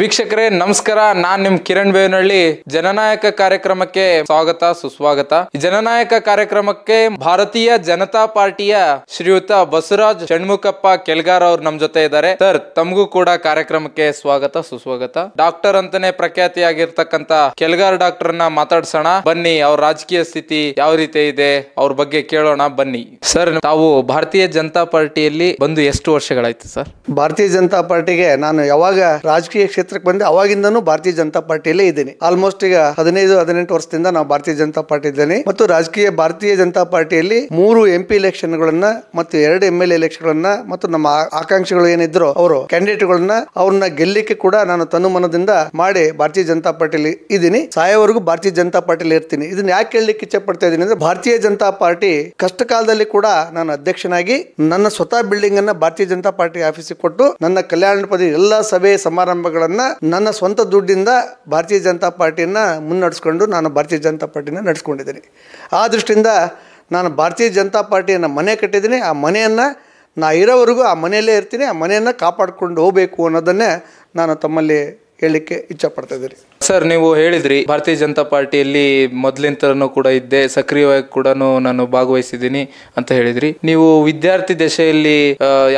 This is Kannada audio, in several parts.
ವೀಕ್ಷಕರೇ, ನಮಸ್ಕಾರ. ನಾನ್ ನಿಮ್ ಕಿರಣ್ ಬೇವನಹಳ್ಳಿ ಜನನಾಯಕ ಕಾರ್ಯಕ್ರಮಕ್ಕೆ ಸ್ವಾಗತ, ಸುಸ್ವಾಗತ. ಜನನಾಯಕ ಕಾರ್ಯಕ್ರಮಕ್ಕೆ ಭಾರತೀಯ ಜನತಾ ಪಾರ್ಟಿಯ ಶ್ರೀಯುತ ಬಸವರಾಜ್ ಷಣ್ಮುಖಪ್ಪ ಕೆಲ್ಗಾರ್ ಅವ್ರು ನಮ್ ಜೊತೆ ಇದ್ದಾರೆ. ಸರ್, ತಮಗೂ ಕೂಡ ಕಾರ್ಯಕ್ರಮಕ್ಕೆ ಸ್ವಾಗತ, ಸುಸ್ವಾಗತ. ಡಾಕ್ಟರ್ ಅಂತಾನೆ ಪ್ರಖ್ಯಾತಿಯಾಗಿರ್ತಕ್ಕಂತ ಕೆಲ್ಗಾರ್ ಡಾಕ್ಟರ್ನ ಮಾತಾಡ್ಸೋಣ. ಬನ್ನಿ, ಅವ್ರ ರಾಜಕೀಯ ಸ್ಥಿತಿ ಯಾವ ರೀತಿ ಇದೆ, ಅವ್ರ ಬಗ್ಗೆ ಕೇಳೋಣ, ಬನ್ನಿ. ಸರ್, ತಾವು ಭಾರತೀಯ ಜನತಾ ಪಾರ್ಟಿಯಲ್ಲಿ ಬಂದು ಎಷ್ಟು ವರ್ಷಗಳಾಯ್ತು ಸರ್? ಭಾರತೀಯ ಜನತಾ ಪಾರ್ಟಿಗೆ ನಾನು ಯಾವಾಗ ರಾಜಕೀಯ ಕ್ಷೇತ್ರಕ್ಕೆ ಬಂದೆ, ಅವಾಗಿಂದನೂ ಭಾರತೀಯ ಜನತಾ ಪಾರ್ಟಿಯಲ್ಲೇ ಇದ್ದೀನಿ. ಆಲ್ಮೋಸ್ಟ್ ಈಗ ಹದಿನೈದು, ಹದಿನೆಂಟು ವರ್ಷದಿಂದ ನಾವು ಭಾರತೀಯ ಜನತಾ ಪಾರ್ಟಿ ಇದ್ದೇನೆ ಮತ್ತು ರಾಜಕೀಯ ಭಾರತೀಯ ಜನತಾ ಪಾರ್ಟಿಯಲ್ಲಿ ಮೂರು ಎಂ ಪಿ ಎಲೆಕ್ಷನ್ಗಳನ್ನ ಮತ್ತು ಎರಡು ಎಂ ಎಲ್ ಎಲೆಕ್ಷನ್ಗಳನ್ನ ಮತ್ತು ನಮ್ಮ ಆಕಾಂಕ್ಷೆಗಳು ಏನಿದ್ರು ಅವರು ಕ್ಯಾಂಡಿಡೇಟ್ಗಳನ್ನ ಅವ್ರನ್ನ ಗೆಲ್ಲಕ್ಕೆ ಕೂಡ ನಾನು ತನುಮನದಿಂದ ಮಾಡಿ ಭಾರತೀಯ ಜನತಾ ಪಾರ್ಟಿಲಿ ಇದ್ದೀನಿ. ಸಾಯೋವರೆಗೂ ಭಾರತೀಯ ಜನತಾ ಪಾರ್ಟಿಲಿ ಇರ್ತೀನಿ. ಇದನ್ನ ಯಾಕೆ ಹೇಳಲಿಕ್ಕೆ ಇಚ್ಛೆ ಪಡ್ತಾ ಇದ್ದೀನಿ ಅಂದ್ರೆ ಭಾರತೀಯ ಜನತಾ ಪಾರ್ಟಿ ಕಷ್ಟ ಕಾಲದಲ್ಲಿ ಕೂಡ ನಾನು ಅಧ್ಯಕ್ಷನಾಗಿ ನನ್ನ ಸ್ವತಃ ಬಿಲ್ಡಿಂಗ್ ಅನ್ನ ಭಾರತೀಯ ಜನತಾ ಪಾರ್ಟಿ ಆಫೀಸಿಗೆ ಕೊಟ್ಟು ನನ್ನ ಕಲ್ಯಾಣ ಪದ ಎಲ್ಲ ಸಭೆ ಸಮಾರಂಭಗಳನ್ನ ನನ್ನ ಸ್ವಂತ ದುಡ್ಡಿಂದ ಭಾರತೀಯ ಜನತಾ ಪಾರ್ಟಿಯನ್ನ ಮುನ್ನಡೆಸ್ಕೊಂಡು ನಾನು ಭಾರತೀಯ ಜನತಾ ಪಾರ್ಟಿನ ನಡೆಸ್ಕೊಂಡಿದ್ದೀನಿ. ಆ ದೃಷ್ಟಿಯಿಂದ ನಾನು ಭಾರತೀಯ ಜನತಾ ಪಾರ್ಟಿಯನ್ನು ಮನೆ ಕಟ್ಟಿದ್ದೀನಿ. ಆ ಮನೆಯನ್ನು ನಾ ಇರೋವರೆಗೂ ಆ ಮನೆಯಲ್ಲೇ ಇರ್ತೀನಿ. ಆ ಮನೆಯನ್ನು ಕಾಪಾಡ್ಕೊಂಡು ಹೋಗಬೇಕು ಅನ್ನೋದನ್ನೇ ನಾನು ತಮ್ಮಲ್ಲಿ ಹೇಳಲಿಕ್ಕೆ ಇಚ್ಛಪಡ್ತಾ ಇದ್ದೀರಿ. ಸರ್ ನೀವು ಹೇಳಿದ್ರಿ ಭಾರತೀಯ ಜನತಾ ಪಾರ್ಟಿಯಲ್ಲಿ ಮೊದ್ಲಿಂತನೂ ಕೂಡ ಇದ್ದೆ ಸಕ್ರಿಯವಾಗಿ ಕೂಡ ನಾನು ಭಾಗವಹಿಸಿದ್ದೀನಿ ಅಂತ ಹೇಳಿದ್ರಿ. ನೀವು ವಿದ್ಯಾರ್ಥಿ ದಶೆಯಲ್ಲಿ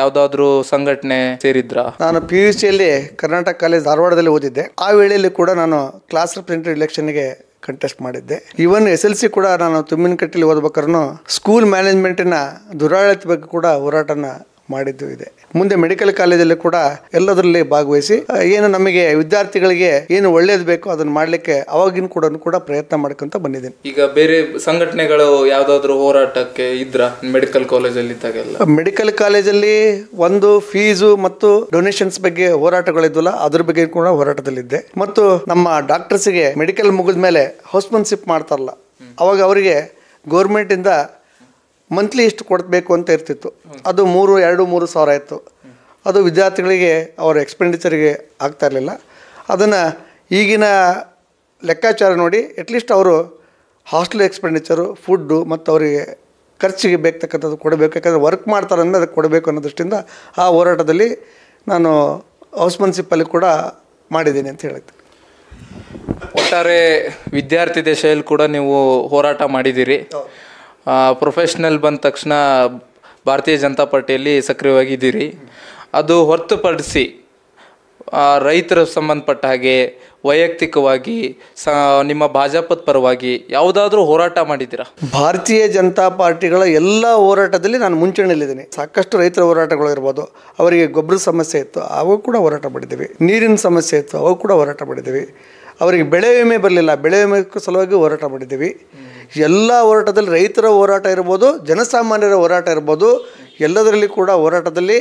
ಯಾವ್ದಾದ್ರು ಸಂಘಟನೆ ಸೇರಿದ್ರಾ? ನಾನು ಪಿ ಯು ಸಿಯಲ್ಲಿ ಕರ್ನಾಟಕ ಕಾಲೇಜ್ ಧಾರವಾಡದಲ್ಲಿ ಓದಿದ್ದೆ. ಆ ವೇಳೆಯಲ್ಲಿ ಕೂಡ ನಾನು ಕ್ಲಾಸ್ ಪ್ರಿಂಟೆಡ್ ಇಲೆಕ್ಷನ್ಗೆ ಕಂಟೆಸ್ಟ್ ಮಾಡಿದ್ದೆ. ಇವನ್ ಎಸ್ ಎಲ್ ಸಿ ಕೂಡ ನಾನು ತುಮ್ಮಿನಕಟ್ಟೆಲಿ ಓದ್ಬೇಕಾದ್ರೂ ಸ್ಕೂಲ್ ಮ್ಯಾನೇಜ್ಮೆಂಟಿನ ದುರಾಡಳಿತ ಬಗ್ಗೆ ಕೂಡ ಹೋರಾಟನ ಮಾಡಿದ್ದು ಇದೆ. ಮುಂದೆ ಮೆಡಿಕಲ್ ಕಾಲೇಜಲ್ಲಿ ಕೂಡ ಎಲ್ಲದರಲ್ಲಿ ಭಾಗವಹಿಸಿ ಏನು ನಮಗೆ ವಿದ್ಯಾರ್ಥಿಗಳಿಗೆ ಏನು ಒಳ್ಳೇದು ಬೇಕೋ ಅದನ್ನು ಮಾಡಲಿಕ್ಕೆ ಅವಾಗಿನ ಕೂಡ ಕೂಡ ಪ್ರಯತ್ನ ಮಾಡ್ಕೊಂತ ಬಂದಿದ್ದೀನಿ. ಈಗ ಬೇರೆ ಸಂಘಟನೆಗಳು ಯಾವ್ದಾದ್ರು ಹೋರಾಟಕ್ಕೆ ಇದ್ರ ಮೆಡಿಕಲ್ ಕಾಲೇಜಲ್ಲಿ ಇದ್ದಾಗೆಲ್ಲ ಮೆಡಿಕಲ್ ಕಾಲೇಜಲ್ಲಿ ಒಂದು ಫೀಸು ಮತ್ತು ಡೊನೇಷನ್ಸ್ ಬಗ್ಗೆ ಹೋರಾಟಗಳಿದ್ವಲ್ಲ ಅದ್ರ ಬಗ್ಗೆ ಕೂಡ ಹೋರಾಟದಲ್ಲಿದ್ದೆ. ಮತ್ತು ನಮ್ಮ ಡಾಕ್ಟರ್ಸ್ಗೆ ಮೆಡಿಕಲ್ ಮುಗಿದ ಮೇಲೆ ಹೌಸ್ಮನ್ಶಿಪ್ ಮಾಡ್ತಾರಲ್ಲ ಅವಾಗ ಅವರಿಗೆ ಗೌರ್ಮೆಂಟಿಂದ ಮಂತ್ಲಿ ಇಷ್ಟು ಕೊಡಬೇಕು ಅಂತ ಇರ್ತಿತ್ತು. ಅದು ಮೂರು ಎರಡು ಮೂರು ಸಾವಿರ ಇತ್ತು ಅದು ವಿದ್ಯಾರ್ಥಿಗಳಿಗೆ ಅವರ ಎಕ್ಸ್ಪೆಂಡಿಚರಿಗೆ ಆಗ್ತಾ ಇರಲಿಲ್ಲ. ಅದನ್ನು ಈಗಿನ ಲೆಕ್ಕಾಚಾರ ನೋಡಿ ಅಟ್ಲೀಸ್ಟ್ ಅವರು ಹಾಸ್ಟೆಲ್ ಎಕ್ಸ್ಪೆಂಡಿಚರು ಫುಡ್ಡು ಮತ್ತು ಅವರಿಗೆ ಖರ್ಚಿಗೆ ಬೇಕಕ್ಕಂಥದ್ದು ಕೊಡಬೇಕು. ಯಾಕಂದರೆ ವರ್ಕ್ ಮಾಡ್ತಾರೆ ಅಂದರೆ ಅದಕ್ಕೆ ಕೊಡಬೇಕು ಅನ್ನೋ ದೃಷ್ಟಿಯಿಂದ ಆ ಹೋರಾಟದಲ್ಲಿ ನಾನು ಹೌಸ್ಮನ್ಶಿಪ್ಪಲ್ಲಿ ಕೂಡ ಮಾಡಿದ್ದೀನಿ ಅಂತ ಹೇಳುತ್ತೆ ಒಟ್ಟಾರೆ ವಿದ್ಯಾರ್ಥಿ ದೆಸೆಯಲ್ಲಿ ಕೂಡ ನೀವು ಹೋರಾಟ ಮಾಡಿದ್ದೀರಿ. ಪ್ರೊಫೆಷ್ನಲ್ ಬಂದ ತಕ್ಷಣ ಭಾರತೀಯ ಜನತಾ ಪಾರ್ಟಿಯಲ್ಲಿ ಸಕ್ರಿಯವಾಗಿದ್ದೀರಿ ಅದು ಹೊರತುಪಡಿಸಿ ರೈತರ ಸಂಬಂಧಪಟ್ಟ ಹಾಗೆ ವೈಯಕ್ತಿಕವಾಗಿ, ಸ, ನಿಮ್ಮ ಭಾಜಪದ ಪರವಾಗಿ ಯಾವುದಾದ್ರೂ ಹೋರಾಟ ಮಾಡಿದ್ದೀರಾ? ಭಾರತೀಯ ಜನತಾ ಪಾರ್ಟಿಗಳ ಎಲ್ಲ ಹೋರಾಟದಲ್ಲಿ ನಾನು ಮುಂಚೂಣಿಯಲ್ಲಿದ್ದೀನಿ. ಸಾಕಷ್ಟು ರೈತರ ಹೋರಾಟಗಳು ಇರ್ಬೋದು. ಅವರಿಗೆ ಗೊಬ್ಬರ ಸಮಸ್ಯೆ ಇತ್ತು. ಅವು ಕೂಡ ಹೋರಾಟ ಮಾಡಿದ್ದೀವಿ. ನೀರಿನ ಸಮಸ್ಯೆ ಇತ್ತು. ಅವು ಕೂಡ ಹೋರಾಟ ಮಾಡಿದ್ದೀವಿ. ಅವರಿಗೆ ಬೆಳೆ ವಿಮೆ ಬರಲಿಲ್ಲ. ಬೆಳೆ ವಿಮೆ ಸಲುವಾಗಿ ಹೋರಾಟ ಮಾಡಿದ್ದೀವಿ. ಎಲ್ಲ ಹೋರಾಟದಲ್ಲಿ ರೈತರ ಹೋರಾಟ ಇರ್ಬೋದು, ಜನಸಾಮಾನ್ಯರ ಹೋರಾಟ ಇರ್ಬೋದು, ಎಲ್ಲದರಲ್ಲಿ ಕೂಡ ಹೋರಾಟದಲ್ಲಿ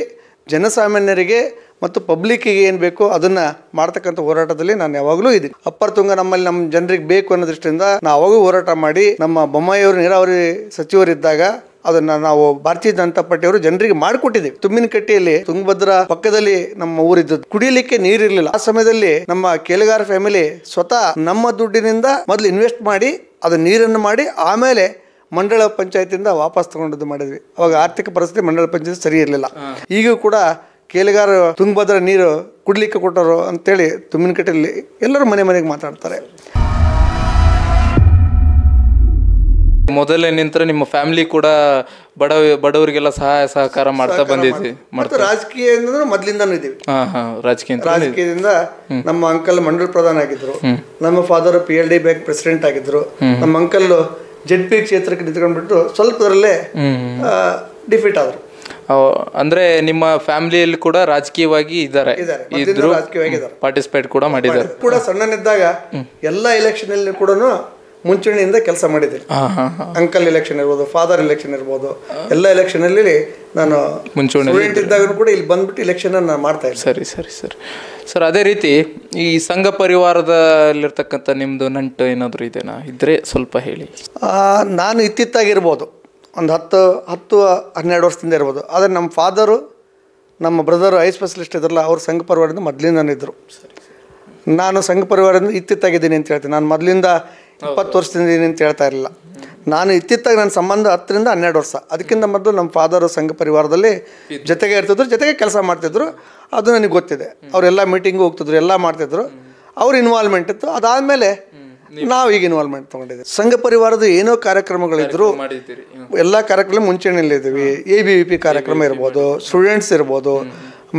ಜನಸಾಮಾನ್ಯರಿಗೆ ಮತ್ತು ಪಬ್ಲಿಕ್ಕಿಗೆ ಏನು ಬೇಕೋ ಅದನ್ನು ಮಾಡ್ತಕ್ಕಂಥ ಹೋರಾಟದಲ್ಲಿ ನಾನು ಯಾವಾಗಲೂ ಇದ್ದೀನಿ. ಅಪ್ಪರ್ ತುಂಗ ನಮ್ಮಲ್ಲಿ ನಮ್ಮ ಜನರಿಗೆ ಬೇಕು ಅನ್ನೋ ದೃಷ್ಟಿಯಿಂದ ನಾವು ಅವಾಗೂ ಹೋರಾಟ ಮಾಡಿ ನಮ್ಮ ಬೊಮ್ಮಾಯಿಯವರು ನೀರಾವರಿ ಸಚಿವರಿದ್ದಾಗ ಅದನ್ನ ನಾವು ಭಾರತೀಯ ಜನತಾ ಪಾರ್ಟಿಯವರು ಜನರಿಗೆ ಮಾಡಿಕೊಟ್ಟಿದ್ದೀವಿ. ತುಮ್ಮಿನಕಟ್ಟಿಯಲ್ಲಿ ತುಂಗಭದ್ರಾ ಪಕ್ಕದಲ್ಲಿ ನಮ್ಮ ಊರಿದ್ದು. ಕುಡಿಯಲಿಕ್ಕೆ ನೀರಿರಲಿಲ್ಲ. ಆ ಸಮಯದಲ್ಲಿ ನಮ್ಮ ಕೇಲಗಾರ ಫ್ಯಾಮಿಲಿ ಸ್ವತಃ ನಮ್ಮ ದುಡ್ಡಿನಿಂದ ಮೊದಲು ಇನ್ವೆಸ್ಟ್ ಮಾಡಿ ಅದು ನೀರನ್ನು ಮಾಡಿ ಆಮೇಲೆ ಮಂಡಳ ಪಂಚಾಯತಿಯಿಂದ ವಾಪಸ್ ತಗೊಂಡದ್ದು ಮಾಡಿದ್ವಿ. ಅವಾಗ ಆರ್ಥಿಕ ಪರಿಸ್ಥಿತಿ ಮಂಡಳ ಪಂಚಾಯತ್ ಸರಿ ಇರಲಿಲ್ಲ. ಈಗೂ ಕೂಡ ಕೇಲಿಗಾರ ತುಂಗಭದ್ರಾ ನೀರು ಕುಡ್ಲಿಕ್ಕೆ ಕೊಟ್ಟರು ಅಂತೇಳಿ ತುಂಬಿನಕಟ್ಟೆಯಲ್ಲಿ ಎಲ್ಲರೂ ಮನೆ ಮನೆಗೆ ಮಾತಾಡ್ತಾರೆ. ಮೊದಲೇ ನಿಂತರ ನಿಮ್ಮ ಫ್ಯಾಮಿಲಿ ಕೂಡ ಬಡ ಬಡವರಿಗೆಲ್ಲ ಸಹಾಯ ಸಹಕಾರ ಮಾಡ್ತಾ ಬಂದಿದ್ವಿ ಮತ್ತು ರಾಜಕೀಯ ಮೊದಲಿಂದನೂ ಇದೀವಿ ರಾಜಕೀಯ ರಾಜಕೀಯದಿಂದ ನಮ್ಮ ಅಂಕಲ್ ಮಂಡಲ ಪ್ರಧಾನ ಆಗಿದ್ರು. ನಮ್ಮ father P L D bank president ಆಗಿದ್ರು. ನಮ್ಮ ಅಂಕಲ್ ಜೆಡ್ ಪಿ ಕ್ಷೇತ್ರಕ್ಕೆ ನಿಂತ್ಕೊಂಡ್ಬಿಟ್ಟು ಸ್ವಲ್ಪದರಲ್ಲೇ ಡಿಫೀಟ್ ಆದ್ರು. ಅಂದ್ರೆ ನಿಮ್ಮ ಫ್ಯಾಮಿಲಿಯಲ್ಲಿ ಕೂಡ ರಾಜಕೀಯವಾಗಿ ಇದ್ದಾರೆ. ಇದ್ದಾರೆ. ಇದ್ರು. ಪಾರ್ಟಿಸಿಪೇಟ್ ಕೂಡ ಮಾಡಿದ್ದಾರೆ. ಕೂಡ ಸಣ್ಣನಿದ್ದಾಗ ಎಲ್ಲ ಎಲೆಕ್ಷನ್ ಅಲ್ಲಿ ಕೂಡ ಮುಂಚೂಣಿಯಿಂದ ಕೆಲಸ ಮಾಡಿದ್ದೀನಿ ಹಾ ಅಂಕಲ್ ಎಲೆಕ್ಷನ್ ಇರ್ಬೋದು ಫಾದರ್ ಎಲೆಕ್ಷನ್ ಇರ್ಬೋದು ಎಲ್ಲ ಎಲೆಕ್ಷನ್ ಅಲ್ಲಿ ನಾನು ಮುಂಚೂಣಿ ಸ್ಟೂಡೆಂಟ್ ಇದ್ದಾಗ ಕೂಡ ಇಲ್ಲಿ ಬಂದ್ಬಿಟ್ಟು ಎಲೆಕ್ಷನ್ ನಾನು ಮಾಡ್ತಾ ಇದ್ದೆ. ಸರಿ ಸರಿ ಸರ್. ಸರ್ ಅದೇ ರೀತಿ ಈ ಸಂಘ ಪರಿವಾರದಲ್ಲಿರ್ತಕ್ಕಂಥ ನಿಮ್ಮದು ನಂಟು ಏನಾದರೂ ಇದೆನಾ? ಇದ್ರೆ ಸ್ವಲ್ಪ ಹೇಳಿ. ನಾನು ಇತ್ತಿತ್ತಾಗಿರ್ಬೋದು. ಒಂದು ಹತ್ತು ಹತ್ತು ಹನ್ನೆರಡು ವರ್ಷದಿಂದ ಇರ್ಬೋದು. ಆದರೆ ನಮ್ಮ ಫಾದರು ನಮ್ಮ ಬ್ರದರು ಐ ಸ್ಪೆಷಲಿಸ್ಟ್ ಇದ್ರಲ್ಲ ಅವ್ರು ಸಂಘ ಪರಿವಾರದಿಂದ ಮೊದಲಿಂದ ಇದ್ದರು ನಾನು ಸಂಘ ಪರಿವಾರದಿಂದ ಇತ್ತಿತ್ತಾಗಿದ್ದೀನಿ ಅಂತ ಹೇಳ್ತೀನಿ. ನಾನು ಮೊದಲಿಂದ ಇಪ್ಪತ್ತು ವರ್ಷದಿಂದ ಇದ್ದೀನಿ ಅಂತ ಹೇಳ್ತಾ ಇರಲಿಲ್ಲ. ನಾನು ಇತ್ತಿತ್ತಾಗ ನನ್ನ ಸಂಬಂಧ ಹತ್ತರಿಂದ ಹನ್ನೆರಡು ವರ್ಷ. ಅದಕ್ಕಿಂತ ಮೊದಲು ನಮ್ಮ ಫಾದರು ಸಂಘ ಪರಿವಾರದಲ್ಲಿ ಜೊತೆಗೆ ಇರ್ತಿದ್ರು ಜೊತೆಗೆ ಕೆಲಸ ಮಾಡ್ತಿದ್ರು. ಅದು ನನಗೆ ಗೊತ್ತಿದೆ. ಅವರೆಲ್ಲ ಮೀಟಿಂಗು ಹೋಗ್ತಿದ್ರು ಎಲ್ಲ ಮಾಡ್ತಿದ್ರು. ಅವ್ರ ಇನ್ವಾಲ್ವ್ಮೆಂಟ್ ಇತ್ತು. ಅದಾದಮೇಲೆ ನಾವು ಈಗ ಇನ್ವಾಲ್ವ್ಮೆಂಟ್ ತೊಗೊಂಡಿದ್ದೀವಿ. ಸಂಘ ಪರಿವಾರದ ಏನೋ ಕಾರ್ಯಕ್ರಮಗಳಿದ್ರು ಎಲ್ಲ ಕಾರ್ಯಕ್ರಮ ಮುಂಚೂಣಿಯಲ್ಲಿದ್ದೀವಿ ಎ ಬಿ ವಿ ಪಿ ಕಾರ್ಯಕ್ರಮ ಇರ್ಬೋದು ಸ್ಟೂಡೆಂಟ್ಸ್ ಇರ್ಬೋದು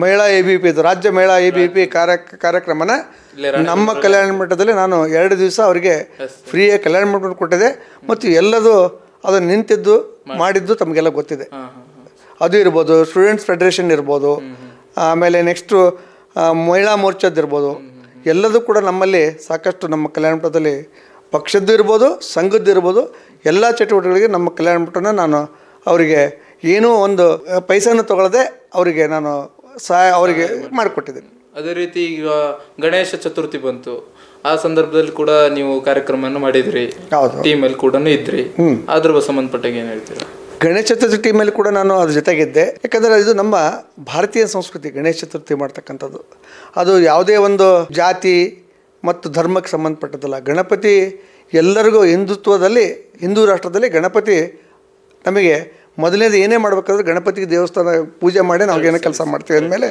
ಮಹಿಳಾ ಎ ಬಿ ಪಿ ಇದು ರಾಜ್ಯ ಮಹಿಳಾ ಎ ಬಿ ಪಿ ಕಾರ್ಯ ಕಾರ್ಯಕ್ರಮನ ನಮ್ಮ ಕಲ್ಯಾಣ ಮಠದಲ್ಲಿ ನಾನು ಎರಡು ದಿವಸ ಅವರಿಗೆ ಫ್ರೀಯಾಗಿ ಕಲ್ಯಾಣ ಮಠ ಕೊಟ್ಟಿದೆ ಮತ್ತು ಎಲ್ಲದು ಅದು ನಿಂತಿದ್ದು ಮಾಡಿದ್ದು ತಮಗೆಲ್ಲ ಗೊತ್ತಿದೆ. ಅದು ಇರ್ಬೋದು ಸ್ಟೂಡೆಂಟ್ಸ್ ಫೆಡರೇಷನ್ ಇರ್ಬೋದು ಆಮೇಲೆ ನೆಕ್ಸ್ಟು ಮಹಿಳಾ ಮೋರ್ಚಾದ್ದು ಇರ್ಬೋದು. ಎಲ್ಲದೂ ಕೂಡ ನಮ್ಮಲ್ಲಿ ಸಾಕಷ್ಟು ನಮ್ಮ ಕಲ್ಯಾಣ ಮಠದಲ್ಲಿ ಪಕ್ಷದ್ದು ಇರ್ಬೋದು ಸಂಘದ್ದು ಇರ್ಬೋದು ಎಲ್ಲ ಚಟುವಟಿಕೆಗಳಿಗೆ ನಮ್ಮ ಕಲ್ಯಾಣ ಮಠನ ನಾನು ಅವರಿಗೆ ಏನೂ ಒಂದು ಪೈಸೆಯನ್ನು ತಗೊಳ್ಳದೆ ಅವರಿಗೆ ನಾನು ಸಹಾಯ ಅವರಿಗೆ ಮಾಡಿಕೊಟ್ಟಿದ್ದೀನಿ. ಅದೇ ರೀತಿ ಈಗ ಗಣೇಶ ಚತುರ್ಥಿ ಬಂತು. ಆ ಸಂದರ್ಭದಲ್ಲಿ ಕೂಡ ನೀವು ಕಾರ್ಯಕ್ರಮವನ್ನು ಮಾಡಿದ್ರಿ. ಟೀಮಲ್ಲಿ ಕೂಡ ಇದ್ರಿ. ಅದ್ರ ಸಂಬಂಧಪಟ್ಟಾಗ ಏನು ಹೇಳ್ತೀರಾ? ಗಣೇಶ ಚತುರ್ಥಿ ಮೇಲೆ ಕೂಡ ನಾನು ಅದ್ರ ಜೊತೆಗಿದ್ದೆ. ಯಾಕಂದರೆ ಇದು ನಮ್ಮ ಭಾರತೀಯ ಸಂಸ್ಕೃತಿ, ಗಣೇಶ ಚತುರ್ಥಿ ಮಾಡ್ತಕ್ಕಂಥದ್ದು. ಅದು ಯಾವುದೇ ಒಂದು ಜಾತಿ ಮತ್ತು ಧರ್ಮಕ್ಕೆ ಸಂಬಂಧಪಟ್ಟದಲ್ಲ ಗಣಪತಿ ಎಲ್ಲರಿಗೂ ಹಿಂದುತ್ವದಲ್ಲಿ, ಹಿಂದೂ ರಾಷ್ಟ್ರದಲ್ಲಿ ಗಣಪತಿ ನಮಗೆ ಮೊದಲನೇದು ಏನೇ ಮಾಡಬೇಕಾದ್ರೆ ಗಣಪತಿಗೆ ದೇವಸ್ಥಾನ ಪೂಜೆ ಮಾಡಿ ನಾವು ಏನೋ ಕೆಲಸ ಮಾಡ್ತೀವಿ ಅಂದಮೇಲೆ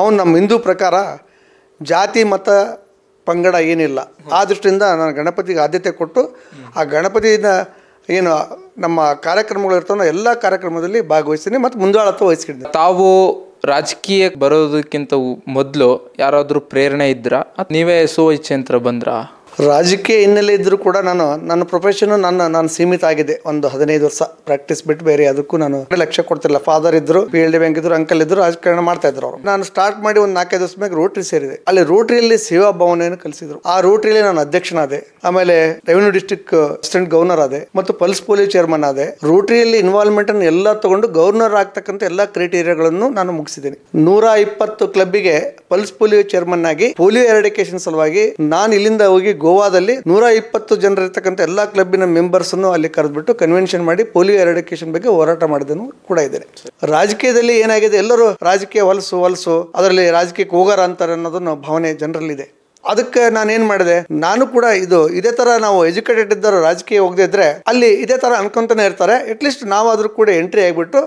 ಅವನು ನಮ್ಮ ಹಿಂದೂ ಪ್ರಕಾರ ಜಾತಿ, ಮತ, ಪಂಗಡ ಏನಿಲ್ಲ. ಆ ದೃಷ್ಟಿಯಿಂದ ನಾನು ಗಣಪತಿಗೆ ಆದ್ಯತೆ ಕೊಟ್ಟು ಆ ಗಣಪತಿನ ಏನು ನಮ್ಮ ಕಾರ್ಯಕ್ರಮಗಳು ಇರ್ತಾವ ಎಲ್ಲ ಕಾರ್ಯಕ್ರಮದಲ್ಲಿ ಭಾಗವಹಿಸ್ತೀನಿ ಮತ್ತು ಮುಂದಾಳತ್ವ ವಹಿಸ್ಕೊಂಡಿದ್ದೆ ತಾವು ರಾಜಕೀಯಕ್ಕೆ ಬರೋದಕ್ಕಿಂತ ಮೊದಲು ಯಾರಾದರೂ ಪ್ರೇರಣೆ ಇದ್ರಾ? ನೀವೇ ಸುವೈಚ್ಛೆ ಅಂತ ಬಂದ್ರಾ? ರಾಜಕೀಯ ಹಿನ್ನೆಲೆ ಇದ್ದರೂ ಕೂಡ ನಾನು, ನನ್ನ ಪ್ರೊಫೆಷನು ನನ್ನ, ನಾನು ಸೀಮಿತ ಆಗಿದೆ. ಒಂದು ಹದಿನೈದು ವರ್ಷ ಪ್ರಾಕ್ಟೀಸ್ ಬಿಟ್ಟು ಬೇರೆ ಅದಕ್ಕೂ ನಾನು ಲಕ್ಷ್ಯ ಕೊಡ್ತಿಲ್ಲ. ಫಾದರ್ ಇದ್ರು ಪಿ ಎಲ್ ಡಿ ಬ್ಯಾಂಕ್ ಇದ್ರು ಅಂಕಲ್ ಇದ್ರು, ರಾಜಕಾರಣ ಮಾಡ್ತಾ ಇದ್ರು ಅವರು. ನಾನು ಸ್ಟಾರ್ಟ್ ಮಾಡಿ ಒಂದು ನಾಲ್ಕೈದು ವರ್ಷ ಮೇಲೆ ರೋಟ್ರಿ ಸೇರಿದೆ. ಅಲ್ಲಿ ರೋಟ್ರಿಯಲ್ಲಿ ಸೇವಾ ಭಾವನೆಯನ್ನು ಕಲಿಸಿದ್ರು. ಆ ರೋಟ್ರಿಯಲ್ಲಿ ನಾನು ಅಧ್ಯಕ್ಷನಾದೆ. ಆಮೇಲೆ ರೆವಿನ್ಯೂ ಡಿಸ್ಟಿಕ್ ಅಸಿಸ್ಟೆಂಟ್ ಗವರ್ನರ್ ಆದೆ. ಮತ್ತು ಪಲ್ಸ್ ಪೋಲಿಯೋ ಚೇರ್ಮನ್ ಆದೆ. ರೋಟ್ರಿಯಲ್ಲಿ ಇನ್ವಾಲ್ವ್ಮೆಂಟ್ ಅನ್ನು ಎಲ್ಲ ತಗೊಂಡು ಗವರ್ನರ್ ಆಗ್ತಕ್ಕಂಥ ಎಲ್ಲ ಕ್ರೈಟೀರಿಯಾಗಳನ್ನು ನಾನು ಮುಗಿಸಿದ್ದೀನಿ. ನೂರ ಇಪ್ಪತ್ತು ಕ್ಲಬ್ಗೆ ಪಲ್ಸ್ ಪೋಲಿಯೋ ಚೇರ್ಮನ್ ಆಗಿ ಪೋಲಿಯೋ ಎರಡಿಕೇಶನ್ ಸಲುವಾಗಿ ನಾನು ಇಲ್ಲಿಂದ ಹೋಗಿ ಗೋವಾದಲ್ಲಿ ನೂರ ಇಪ್ಪತ್ತು ಜನರಿರ್ತಕ್ಕಂಥ ಎಲ್ಲ ಮೆಂಬರ್ಸ್ ಅನ್ನು ಅಲ್ಲಿ ಕರೆದ್ಬಿಟ್ಟು ಕನ್ವೆನ್ಷನ್ ಮಾಡಿ ಪೋಲಿಯೋ ಎರಡಿಕೇಶನ್ ಬಗ್ಗೆ ಹೋರಾಟ ಮಾಡಿದನು ಕೂಡ ಇದ್ದಾರೆ. ರಾಜಕೀಯದಲ್ಲಿ ಏನಾಗಿದೆ? ಎಲ್ಲರೂ ರಾಜಕೀಯ ಹೊಲಸು ಹೊಲಸು, ಅದರಲ್ಲಿ ರಾಜಕೀಯಕ್ಕೆ ಹೋಗಾರ ಅಂತಾರೆ ಅನ್ನೋದನ್ನು ಭಾವನೆ ಜನರಲ್ಲಿದೆ. ಅದಕ್ಕೆ ನಾನು ಏನು ಮಾಡಿದೆ? ನಾನು ಕೂಡ ಇದು, ಇದೇ ಥರ ನಾವು ಎಜುಕೇಟೆಡ್ ಇದ್ದರೂ ರಾಜಕೀಯ ಹೋಗದೇ ಇದ್ದರೆ ಅಲ್ಲಿ ಇದೇ ಥರ ಅನ್ಕೊಂತಾನೆ ಇರ್ತಾರೆ. ಅಟ್ಲೀಸ್ಟ್ ನಾವಾದರೂ ಕೂಡ ಎಂಟ್ರಿ ಆಗಿಬಿಟ್ಟು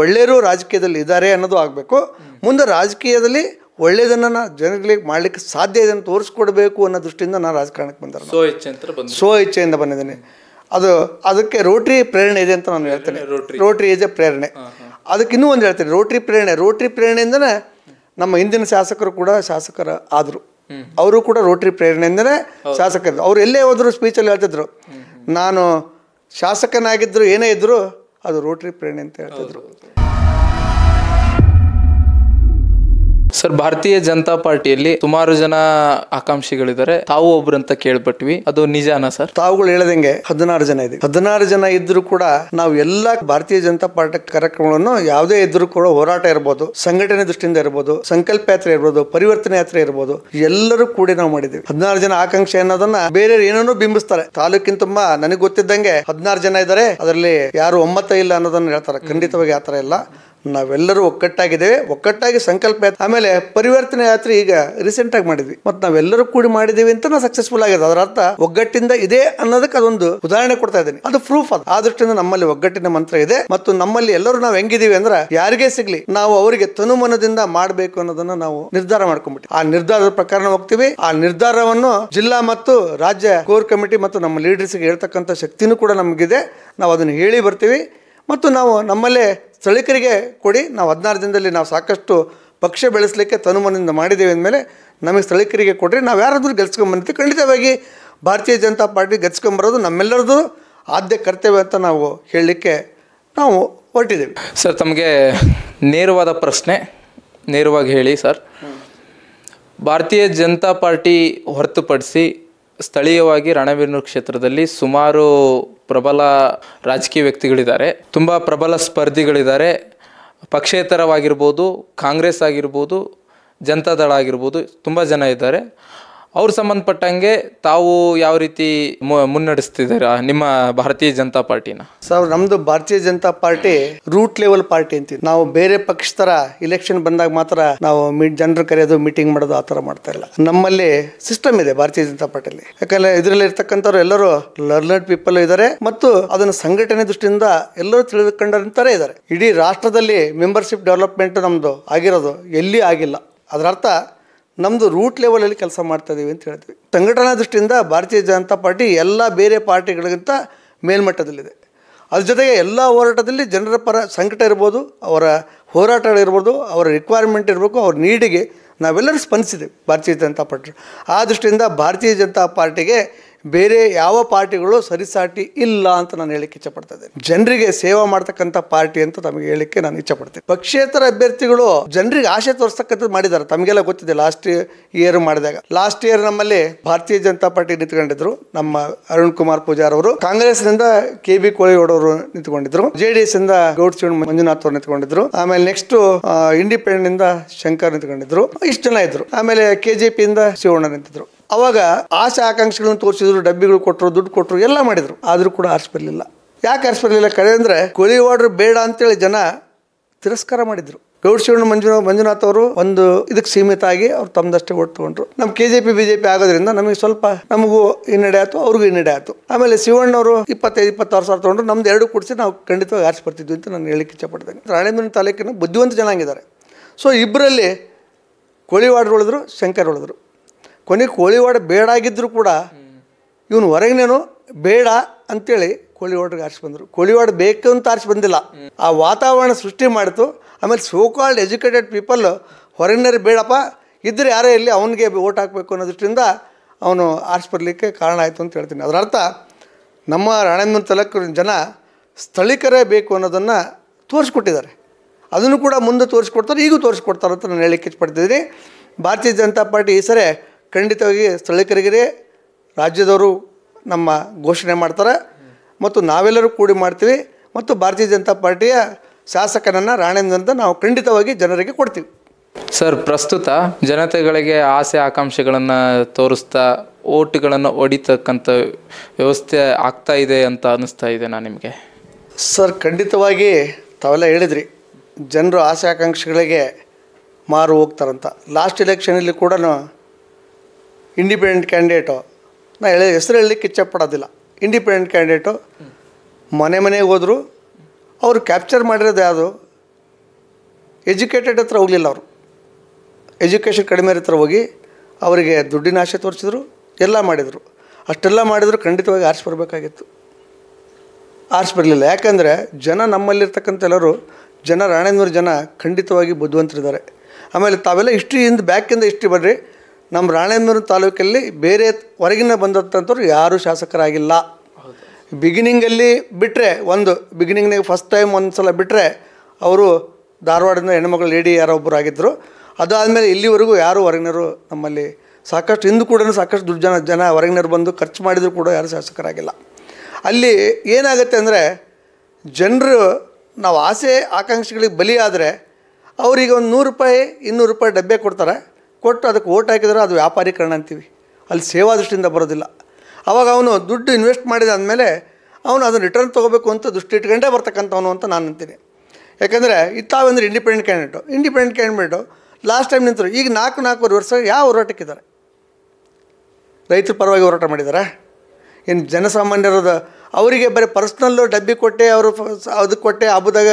ಒಳ್ಳೆಯರು ರಾಜಕೀಯದಲ್ಲಿ ಇದ್ದಾರೆ ಅನ್ನೋದು ಆಗಬೇಕು. ಮುಂದೆ ರಾಜಕೀಯದಲ್ಲಿ ಒಳ್ಳೆಯದನ್ನು ಜನಗಳಿಗೆ ಮಾಡಲಿಕ್ಕೆ ಸಾಧ್ಯ ಇದೆ ಅಂತ ತೋರಿಸ್ಕೊಡ್ಬೇಕು ಅನ್ನೋ ದೃಷ್ಟಿಯಿಂದ ನಾನು ರಾಜಕಾರಣಕ್ಕೆ ಬಂದರು ಸ್ವ ಇಚ್ಛೆ ಅಂತ ಬಂದು ಸ್ವ ಇಚ್ಛೆಯಿಂದ ಬಂದಿದ್ದೀನಿ. ಅದು ಅದಕ್ಕೆ ರೋಟ್ರಿ ಪ್ರೇರಣೆ ಇದೆ ಅಂತ ನಾನು ಹೇಳ್ತೇನೆ. ರೋಟ್ರಿ ಇದೆ ಪ್ರೇರಣೆ. ಅದಕ್ಕೆ ಇನ್ನೂ ಒಂದು ಹೇಳ್ತೇನೆ. ರೋಟ್ರಿ ಪ್ರೇರಣೆ ರೋಟ್ರಿ ಪ್ರೇರಣೆಯಿಂದನೇ ನಮ್ಮ ಹಿಂದಿನ ಶಾಸಕರು ಕೂಡ ಶಾಸಕರ ಆದರು. ಅವರು ಕೂಡ ರೋಟ್ರಿ ಪ್ರೇರಣೆಯಿಂದನೇ ಶಾಸಕರು ಅವ್ರು ಎಲ್ಲೇ ಹೋದ್ರು ಸ್ಪೀಚಲ್ಲಿ ಹೇಳ್ತಿದ್ರು. ನಾನು ಶಾಸಕನಾಗಿದ್ದರು ಏನೇ ಇದ್ದರೂ ಅದು ರೋಟ್ರಿ ಪ್ರೇರಣೆ ಅಂತ ಹೇಳ್ತಿದ್ರು. ಸರ್, ಭಾರತೀಯ ಜನತಾ ಪಾರ್ಟಿಯಲ್ಲಿ ಸುಮಾರು ಜನ ಆಕಾಂಕ್ಷಿಗಳಿದ್ದಾರೆ. ತಾವು ಒಬ್ರು ಅಂತ ಕೇಳ್ಪಟ್ವಿ. ಅದು ನಿಜಾನಾ ಸರ್? ತಾವುಗಳು ಹೇಳದಂಗೆ ಹದಿನಾರು ಜನ ಇದೆ. ಹದಿನಾರು ಜನ ಇದ್ರು ಕೂಡ ನಾವು ಎಲ್ಲ ಭಾರತೀಯ ಜನತಾ ಪಾರ್ಟಿ ಕಾರ್ಯಕ್ರಮಗಳನ್ನು ಯಾವುದೇ ಇದ್ರು ಕೂಡ ಹೋರಾಟ ಇರ್ಬೋದು, ಸಂಘಟನೆ ದೃಷ್ಟಿಯಿಂದ ಇರ್ಬೋದು, ಸಂಕಲ್ಪ ಯಾತ್ರೆ ಇರ್ಬೋದು, ಪರಿವರ್ತನೆ ಯಾತ್ರೆ ಇರ್ಬೋದು, ಎಲ್ಲರೂ ಕೂಡಿ ನಾವು ಮಾಡಿದ್ವಿ ಹದಿನಾರು ಜನ ಆಕಾಂಕ್ಷೆ ಅನ್ನೋದನ್ನ ಬೇರೆ ಏನೇನೋ ಬಿಂಬಿಸ್ತಾರೆ. ತಾಲೂಕಿನ ತುಂಬಾ ನನಗೆ ಗೊತ್ತಿದ್ದಂಗೆ ಹದಿನಾರು ಜನ ಇದ್ದಾರೆ. ಅದರಲ್ಲಿ ಯಾರು ಒಮ್ಮತ ಇಲ್ಲ ಅನ್ನೋದನ್ನ ಹೇಳ್ತಾರೆ. ಖಂಡಿತವಾಗಿ ಆ ಥರ ಇಲ್ಲ. ನಾವೆಲ್ಲರೂ ಒಕ್ಕಟ್ಟಾಗಿದ್ದೇವೆ ಒಕ್ಕಟ್ಟಾಗಿ ಸಂಕಲ್ಪ ಆಮೇಲೆ ಪರಿವರ್ತನೆ ಯಾತ್ರೆ ಈಗ ರೀಸೆಂಟ್ ಆಗಿ ಮಾಡಿದ್ವಿ. ಮತ್ತು ನಾವೆಲ್ಲರೂ ಕೂಡಿ ಮಾಡಿದ್ದೀವಿ ಅಂತ ನಾವು ಸಕ್ಸಸ್ಫುಲ್ ಆಗಿದೆ ಅದರ ಅರ್ಥ ಒಗ್ಗಟ್ಟಿಂದ ಇದೆ ಅನ್ನೋದಕ್ಕೆ ಅದೊಂದು ಉದಾಹರಣೆ ಕೊಡ್ತಾ ಇದ್ದೀನಿ. ಅದು ಪ್ರೂಫ್ ಅದು. ಆ ದೃಷ್ಟಿಯಿಂದ ನಮ್ಮಲ್ಲಿ ಒಗ್ಗಟ್ಟಿನ ಮಂತ್ರ ಇದೆ. ಮತ್ತು ನಮ್ಮಲ್ಲಿ ಎಲ್ಲರೂ ನಾವು ಹೆಂಗಿದೀವಿ ಅಂದ್ರೆ ಯಾರಿಗೇ ಸಿಗ್ಲಿ, ನಾವು ಅವರಿಗೆ ತನುಮನದಿಂದ ಮಾಡಬೇಕು ಅನ್ನೋದನ್ನ ನಾವು ನಿರ್ಧಾರ ಮಾಡ್ಕೊಂಡ್ಬಿಟ್ಟು ಆ ನಿರ್ಧಾರದ ಪ್ರಕಾರ ಹೋಗ್ತೀವಿ. ಆ ನಿರ್ಧಾರವನ್ನು ಜಿಲ್ಲಾ ಮತ್ತು ರಾಜ್ಯ ಕೋರ್ ಕಮಿಟಿ ಮತ್ತು ನಮ್ಮ ಲೀಡರ್ಸ್ಗೆ ಹೇಳ್ತಕ್ಕಂಥ ಶಕ್ತಿನೂ ಕೂಡ ನಮಗಿದೆ. ನಾವು ಅದನ್ನು ಹೇಳಿ ಬರ್ತೀವಿ. ಮತ್ತು ನಾವು ನಮ್ಮಲ್ಲೇ ಸ್ಥಳೀಕರಿಗೆ ಕೊಡಿ. ನಾವು ಹದಿನಾರು ದಿನದಲ್ಲಿ ನಾವು ಸಾಕಷ್ಟು ಪಕ್ಷ ಬೆಳೆಸಲಿಕ್ಕೆ ತನುಮನದಿಂದ ಮಾಡಿದ್ದೇವೆ ಅಂದಮೇಲೆ ನಮಗೆ ಸ್ಥಳೀಕರಿಗೆ ಕೊಟ್ಟರೆ ನಾವು ಯಾರಾದರೂ ಗೆಲ್ಸ್ಕೊಂಬಂದಿರ್ತೀವಿ ಖಂಡಿತವಾಗಿ ಭಾರತೀಯ ಜನತಾ ಪಾರ್ಟಿ ಗೆಲ್ಸ್ಕೊಂಬರೋದು ನಮ್ಮೆಲ್ಲರದು ಆದ್ಯ ಕರ್ತವ್ಯ ಅಂತ ನಾವು ಹೇಳಲಿಕ್ಕೆ ನಾವು ಹೊರಟಿದ್ದೇವೆ. ಸರ್, ತಮಗೆ ನೇರವಾದ ಪ್ರಶ್ನೆ, ನೇರವಾಗಿ ಹೇಳಿ ಸರ್. ಭಾರತೀಯ ಜನತಾ ಪಾರ್ಟಿ ಹೊರತುಪಡಿಸಿ ಸ್ಥಳೀಯವಾಗಿ ರಾಣೆಬೆನ್ನೂರು ಕ್ಷೇತ್ರದಲ್ಲಿ ಸುಮಾರು ಪ್ರಬಲ ರಾಜಕೀಯ ವ್ಯಕ್ತಿಗಳಿದ್ದಾರೆ. ತುಂಬ ಪ್ರಬಲ ಸ್ಪರ್ಧಿಗಳಿದ್ದಾರೆ. ಪಕ್ಷೇತರವಾಗಿರ್ಬೋದು, ಕಾಂಗ್ರೆಸ್ ಆಗಿರ್ಬೋದು, ಜನತಾದಳ ಆಗಿರ್ಬೋದು, ತುಂಬ ಜನ ಇದ್ದಾರೆ. ಅವ್ರು ಸಂಬಂಧಪಟ್ಟಂಗೆ ತಾವು ಯಾವ ರೀತಿ ಮುನ್ನಡೆಸ್ತಿದ್ದೀರಾ ನಿಮ್ಮ ಭಾರತೀಯ ಜನತಾ ಪಾರ್ಟಿನ? ಸರ್, ನಮ್ದು Bharatiya Janata party root level party ಅಂತೀವಿ ನಾವು ಬೇರೆ ಪಕ್ಷ ತರ ಇಲೆಕ್ಷನ್ ಬಂದಾಗ ಮಾತ್ರ ನಾವು ಜನರು ಕರೆಯೋದು ಮೀಟಿಂಗ್ ಮಾಡೋದು ಆ ಥರ ಮಾಡ್ತಾ ಇಲ್ಲ. ನಮ್ಮಲ್ಲಿ ಸಿಸ್ಟಮ್ ಇದೆ ಭಾರತೀಯ ಜನತಾ ಪಾರ್ಟಿಯಲ್ಲಿ ಯಾಕಂದ್ರೆ ಇದರಲ್ಲಿ ಇರ್ತಕ್ಕಂಥವ್ರು ಎಲ್ಲರೂ ಲರ್ನರ್ಡ್ ಪೀಪಲ್ ಇದ್ದಾರೆ ಮತ್ತು ಅದನ್ನು ಸಂಘಟನೆ ದೃಷ್ಟಿಯಿಂದ ಎಲ್ಲರೂ ತಿಳಿದುಕೊಂಡಂತಾರೆ ಇದ್ದಾರೆ. ಇಡೀ ರಾಷ್ಟ್ರದಲ್ಲಿ ಮೆಂಬರ್ಶಿಪ್ ಡೆವಲಪ್ಮೆಂಟ್ ನಮ್ದು ಆಗಿರೋದು ಎಲ್ಲಿ ಆಗಿಲ್ಲ. ಅದರ ಅರ್ಥ ನಮ್ಮದು ರೂಟ್ ಲೆವೆಲಲ್ಲಿ ಕೆಲಸ ಮಾಡ್ತಾಯಿದ್ದೀವಿ ಅಂತ ಹೇಳ್ತೀವಿ. ಸಂಘಟನಾ ದೃಷ್ಟಿಯಿಂದ ಭಾರತೀಯ ಜನತಾ ಪಾರ್ಟಿ ಎಲ್ಲ ಬೇರೆ ಪಾರ್ಟಿಗಳಿಗಿಂತ ಮೇಲ್ಮಟ್ಟದಲ್ಲಿದೆ. ಅದ್ರ ಜೊತೆಗೆ ಎಲ್ಲ ಹೋರಾಟದಲ್ಲಿ ಜನರ ಪರ ಸಂಕಟ ಇರ್ಬೋದು, ಅವರ ಹೋರಾಟಗಳಿರ್ಬೋದು, ಅವರ ರಿಕ್ವೈರ್ಮೆಂಟ್ ಇರಬೇಕು, ಅವ್ರ ನೀಡಿಗೆ ನಾವೆಲ್ಲರೂ ಸ್ಪಂದಿಸಿದ್ದೇವೆ ಭಾರತೀಯ ಜನತಾ ಪಾರ್ಟಿ. ಆ ದೃಷ್ಟಿಯಿಂದ ಭಾರತೀಯ ಜನತಾ ಪಾರ್ಟಿಗೆ ಬೇರೆ ಯಾವ ಪಾರ್ಟಿಗಳು ಸರಿಸಾಟಿ ಇಲ್ಲ ಅಂತ ನಾನು ಹೇಳಕ್ಕೆ ಇಚ್ಛಪಡ್ತಾ ಇದ್ದೇನೆ ಜನರಿಗೆ ಸೇವಾ ಮಾಡ್ತಕ್ಕಂಥ ಪಾರ್ಟಿ ಅಂತ ತಮಗೆ ಹೇಳಕ್ಕೆ ನಾನು ಇಚ್ಛಪಡ್ತೇನೆ. ಪಕ್ಷೇತರ ಅಭ್ಯರ್ಥಿಗಳು ಜನರಿಗೆ ಆಶೆ ತೋರಿಸ್ತಕ್ಕಂಥದ್ದು ಮಾಡಿದ್ದಾರೆ ತಮಗೆಲ್ಲ ಗೊತ್ತಿದೆ ಲಾಸ್ಟ್ ಇಯರ್ ಮಾಡಿದಾಗ. ಲಾಸ್ಟ್ ಇಯರ್ ನಮ್ಮಲ್ಲಿ ಭಾರತೀಯ ಜನತಾ ಪಾರ್ಟಿ ನಿಂತ್ಕೊಂಡಿದ್ರು. ನಮ್ಮ ಅರುಣ್ ಕುಮಾರ್ ಪೂಜಾರ್ ಅವರು. ಕಾಂಗ್ರೆಸ್ನಿಂದ ಕೆ ಬಿ ಕೋಳಿಗೌಡ ಅವರು ನಿಂತ್ಕೊಂಡಿದ್ರು. ಜೆ ಡಿ ಎಸ್ ಇಂದ ಗೌಡ್ ಶಿವಣ್ಣ ಮಂಜುನಾಥ್ ಅವರು ನಿಂತ್ಕೊಂಡಿದ್ರು. ಆಮೇಲೆ ನೆಕ್ಸ್ಟ್ ಇಂಡಿಪೆಂಡೆಂಟ್ ಇಂದ ಶಂಕರ್ ನಿಂತ್ಕೊಂಡಿದ್ರು. ಇಷ್ಟು ಜನ ಇದ್ರು. ಆಮೇಲೆ ಕೆ ಜೆ ಪಿ ಇಂದ ಶಿವಣ್ಣ ನಿಂತಿದ್ರು. ಅವಾಗ ಆಸೆ ಆಕಾಂಕ್ಷೆಗಳನ್ನು ತೋರಿಸಿದ್ರು, ಡಬ್ಬಿಗಳು ಕೊಟ್ಟರು ದುಡ್ಡು ಕೊಟ್ಟರು ಎಲ್ಲ ಮಾಡಿದ್ರು. ಆದರೂ ಕೂಡ ಆರಿಸ್ಬಿರಲಿಲ್ಲ ಯಾಕೆ ಆರಿಸ್ಬಿರಲಿಲ್ಲ ಕಡೆ ಅಂದರೆ ಅಂದರೆ ಕೋಳಿವಾಡ್ರು ಬೇಡ ಅಂತೇಳಿ ಜನ ತಿರಸ್ಕಾರ ಮಾಡಿದರು. ಗೌಡ್ ಶಿವಣ್ಣ ಮಂಜುನಾ, ಮಂಜುನಾಥ್ ಅವರು ಒಂದು ಇದಕ್ಕೆ ಸೀಮಿತ ಆಗಿ ಅವ್ರು ತಮ್ಮದಷ್ಟೇ ಓಟ್ ತೊಗೊಂಡ್ರು. ನಮ್ಮ K J P B J P ಆಗೋದ್ರಿಂದ ನಮಗೆ ಸ್ವಲ್ಪ ನಮಗೂ ಹಿನ್ನಡೆ ಆಯ್ತು, ಅವ್ರಿಗೂ ಹಿನ್ನಡೆ ಆಯ್ತು. ಆಮೇಲೆ ಶಿವಣ್ಣವರು ಇಪ್ಪತ್ತೈದು, ಇಪ್ಪತ್ತಾರು ಸಾವಿರ ತೊಗೊಂಡ್ರು, ನಮ್ದು ಎರಡು ಕೊಡಿಸಿ ನಾವು ಖಂಡಿತವಾಗಿ ಆರಿಸಿ ಬರ್ತಿದ್ವಿ ಅಂತ ನಾನು ಹೇಳಿಕ್ಕೆ ಇಚ್ಛಪಡ್ತೇನೆ. ರಾಣೇಬೆನ್ನೂರು ತಾಲೂಕಿನ ಬುದ್ಧಿವಂತ ಜನಾಂಗಿದ್ದಾರೆ ಸೊ ಇಬ್ಬರಲ್ಲಿ ಕೋಳಿವಾಡ್ರು ಉಳಿದ್ರು, ಶಂಕರ್ ಉಳಿದ್ರು. ಕೊನೆಗೆ ಕೋಳಿವಾಡ ಬೇಡ ಆಗಿದ್ದರೂ ಕೂಡ ಇವನು ಹೊರಗಿನೇನು ಬೇಡ ಅಂತೇಳಿ ಕೋಳಿವಾಡ್ರಿಗೆ ಆರಿಸಿ ಬಂದರು. ಕೋಳಿವಾಡ ಬೇಕು ಅಂತ ಆರಿಸಿ ಬಂದಿಲ್ಲ. ಆ ವಾತಾವರಣ ಸೃಷ್ಟಿ ಮಾಡಿತು. ಆಮೇಲೆ ಸೋಕಾಲ್ಡ್ ಎಜುಕೇಟೆಡ್ ಪೀಪಲ್ ಹೊರಗಿನರು ಬೇಡಪ್ಪ ಇದ್ದರೆ ಯಾರೇ ಇಲ್ಲಿ ಅವನಿಗೆ ಓಟ್ ಹಾಕಬೇಕು ಅನ್ನೋ ದೃಷ್ಟಿಯಿಂದ ಅವನು ಆರಿಸಿ ಬರಲಿಕ್ಕೆ ಕಾರಣ ಆಯಿತು ಅಂತ ಹೇಳ್ತೀನಿ. ಅದರ ಅರ್ಥ ನಮ್ಮ ರಾಣೇಂದ್ರ ತಾಲೂಕು ಜನ ಸ್ಥಳೀಕರೇ ಬೇಕು ಅನ್ನೋದನ್ನು ತೋರಿಸ್ಕೊಟ್ಟಿದ್ದಾರೆ. ಅದನ್ನು ಕೂಡ ಮುಂದೆ ತೋರಿಸ್ಕೊಡ್ತಾರೆ, ಈಗೂ ತೋರಿಸ್ಕೊಡ್ತಾರೆ ಅಂತ ನಾನು ಹೇಳಿಕ್ಕೆ ಇಷ್ಟಪಡ್ತಿದ್ದೀನಿ ಭಾರತೀಯ ಜನತಾ ಪಾರ್ಟಿ ಈ ಸರಿ ಖಂಡಿತವಾಗಿ ಸ್ಥಳೀಕರಿಗೆ ರಾಜ್ಯದವರು ನಮ್ಮ ಘೋಷಣೆ ಮಾಡ್ತಾರೆ. ಮತ್ತು ನಾವೆಲ್ಲರೂ ಕೂಡಿ ಮಾಡ್ತೀವಿ. ಮತ್ತು ಭಾರತೀಯ ಜನತಾ ಪಾರ್ಟಿಯ ಶಾಸಕನನ್ನು ರಾಣೇಂದ್ರ ನಾವು ಖಂಡಿತವಾಗಿ ಜನರಿಗೆ ಕೊಡ್ತೀವಿ. ಸರ್ ಪ್ರಸ್ತುತ ಜನತೆಗಳಿಗೆ ಆಸೆ ಆಕಾಂಕ್ಷೆಗಳನ್ನು ತೋರಿಸ್ತಾ ಓಟುಗಳನ್ನು ಹೊಡಿತಕ್ಕಂಥ ವ್ಯವಸ್ಥೆ ಆಗ್ತಾ ಇದೆ ಅಂತ ಅನ್ನಿಸ್ತಾ ಇದೆ ನಾನು ನಿಮಗೆ. ಸರ್ ಖಂಡಿತವಾಗಿ ತಾವೆಲ್ಲ ಹೇಳಿದ್ರಿ. ಜನರು ಆಸೆ ಆಕಾಂಕ್ಷೆಗಳಿಗೆ ಮಾರು ಹೋಗ್ತಾರಂತ. ಲಾಸ್ಟ್ ಎಲೆಕ್ಷನಲ್ಲಿ ಕೂಡ ಇಂಡಿಪೆಂಡೆಂಟ್ ಕ್ಯಾಂಡಿಡೇಟು ನಾ ಹೇಳಿ ಹೆಸರು ಹೇಳಲಿಕ್ಕೆ ಇಚ್ಛಪಡೋದಿಲ್ಲ. ಇಂಡಿಪೆಂಡೆಂಟ್ ಕ್ಯಾಂಡಿಡೇಟು ಮನೆ ಮನೆಗೆ ಹೋದರು ಅವರು ಕ್ಯಾಪ್ಚರ್ ಮಾಡಿರೋದು ಯಾವುದು? ಎಜುಕೇಟೆಡ್ ಹತ್ರ ಹೋಗಲಿಲ್ಲ ಅವರು. ಎಜುಕೇಷನ್ ಕಡಿಮೆ ಹತ್ರ ಹೋಗಿ ಅವರಿಗೆ ದುಡ್ಡಿನ ಆಶೆ ತೋರಿಸಿದ್ರು, ಎಲ್ಲ ಮಾಡಿದರು. ಅಷ್ಟೆಲ್ಲ ಮಾಡಿದ್ರು ಖಂಡಿತವಾಗಿ ಆರಿಸಿ ಬರಬೇಕಾಗಿತ್ತು. ಆರಿಸಿ ಬರಲಿಲ್ಲ. ಯಾಕಂದರೆ ಜನ ನಮ್ಮಲ್ಲಿರ್ತಕ್ಕಂಥ ಎಲ್ಲರೂ, ಜನ ರಾಣೇಂದ್ರ ಜನ ಖಂಡಿತವಾಗಿ ಬುದ್ಧಿವಂತರಿದ್ದಾರೆ. ಆಮೇಲೆ ತಾವೆಲ್ಲ ಹಿಸ್ಟ್ರಿಯಿಂದ ಬ್ಯಾಕಿಂದ ಹಿಸ್ಟ್ರಿ ಬರ್ರಿ. ನಮ್ಮ ರಾಣೇಂದ್ರ ತಾಲೂಕಲ್ಲಿ ಬೇರೆ ಹೊರಗಿನ ಬಂದಂಥವ್ರು ಯಾರೂ ಶಾಸಕರಾಗಿಲ್ಲ. ಬಿಗಿನಿಂಗಲ್ಲಿ ಬಿಟ್ಟರೆ ಒಂದು ಬಿಗಿನಿಂಗ್ನಾಗ ಫಸ್ಟ್ ಟೈಮ್ ಒಂದು ಸಲ ಬಿಟ್ಟರೆ ಅವರು ಧಾರವಾಡದಿಂದ ಹೆಣ್ಮಕ್ಳು ಲೇಡಿ ಯಾರೋ ಒಬ್ಬರು ಆಗಿದ್ದರು ಅದಾದಮೇಲೆ ಇಲ್ಲಿವರೆಗೂ ಯಾರೂ ಹೊರಗಿನರು ನಮ್ಮಲ್ಲಿ ಸಾಕಷ್ಟು ಹಿಂದೂ ಕೂಡ ಸಾಕಷ್ಟು ದುಡ್ಡು ಜನ ಜನ ಹೊರಗಿನರು ಬಂದು ಖರ್ಚು ಮಾಡಿದರೂ ಕೂಡ ಯಾರೂ ಶಾಸಕರಾಗಿಲ್ಲ. ಅಲ್ಲಿ ಏನಾಗುತ್ತೆ ಅಂದರೆ ಜನರು ನಾವು ಆಸೆ, ಆಕಾಂಕ್ಷೆಗಳಿಗೆ ಬಲಿಯಾದರೆ ಅವರಿಗೆ ಒಂದು ನೂರು ರೂಪಾಯಿ, ಇನ್ನೂರು ರೂಪಾಯಿ ಡಬ್ಬೆ ಕೊಡ್ತಾರೆ. ಕೊಟ್ಟು ಅದಕ್ಕೆ ಓಟ್ ಹಾಕಿದ್ರೆ ಅದು ವ್ಯಾಪಾರೀಕರಣ ಅಂತೀವಿ. ಅಲ್ಲಿ ಸೇವಾ ದೃಷ್ಟಿಯಿಂದ ಬರೋದಿಲ್ಲ. ಅವಾಗ ಅವನು ದುಡ್ಡು ಇನ್ವೆಸ್ಟ್ ಮಾಡಿದ ಅಂದಮೇಲೆ ಅವನು ಅದನ್ನು ರಿಟರ್ನ್ ತೊಗೋಬೇಕು ಅಂತ ದೃಷ್ಟಿ ಇಟ್ಕೊಂಡೇ ಬರ್ತಕ್ಕಂಥವನು ಅಂತ ನಾನು ಅಂತೀನಿ. ಯಾಕೆಂದರೆ ಇತ್ತಾವಂದ್ರೆ independent candidate independent candidate last time ನಿಂತರು, ಈಗ ನಾಲ್ಕು, ನಾಲ್ಕೂವರೆ ವರ್ಷ ಯಾವ ಹೋರಾಟಕ್ಕಿದ್ದಾರೆ? ರೈತರ ಪರವಾಗಿ ಹೋರಾಟ ಮಾಡಿದ್ದಾರೆ ಏನು ಜನಸಾಮಾನ್ಯರದ ಅವರಿಗೆ ಬರೀ ಪರ್ಸ್ನಲ್ಲು ಡಬ್ಬಿ ಕೊಟ್ಟೆ, ಅವರು ಅದಕ್ಕೆ ಕೊಟ್ಟೆ ಹಬ್ಬದಾಗ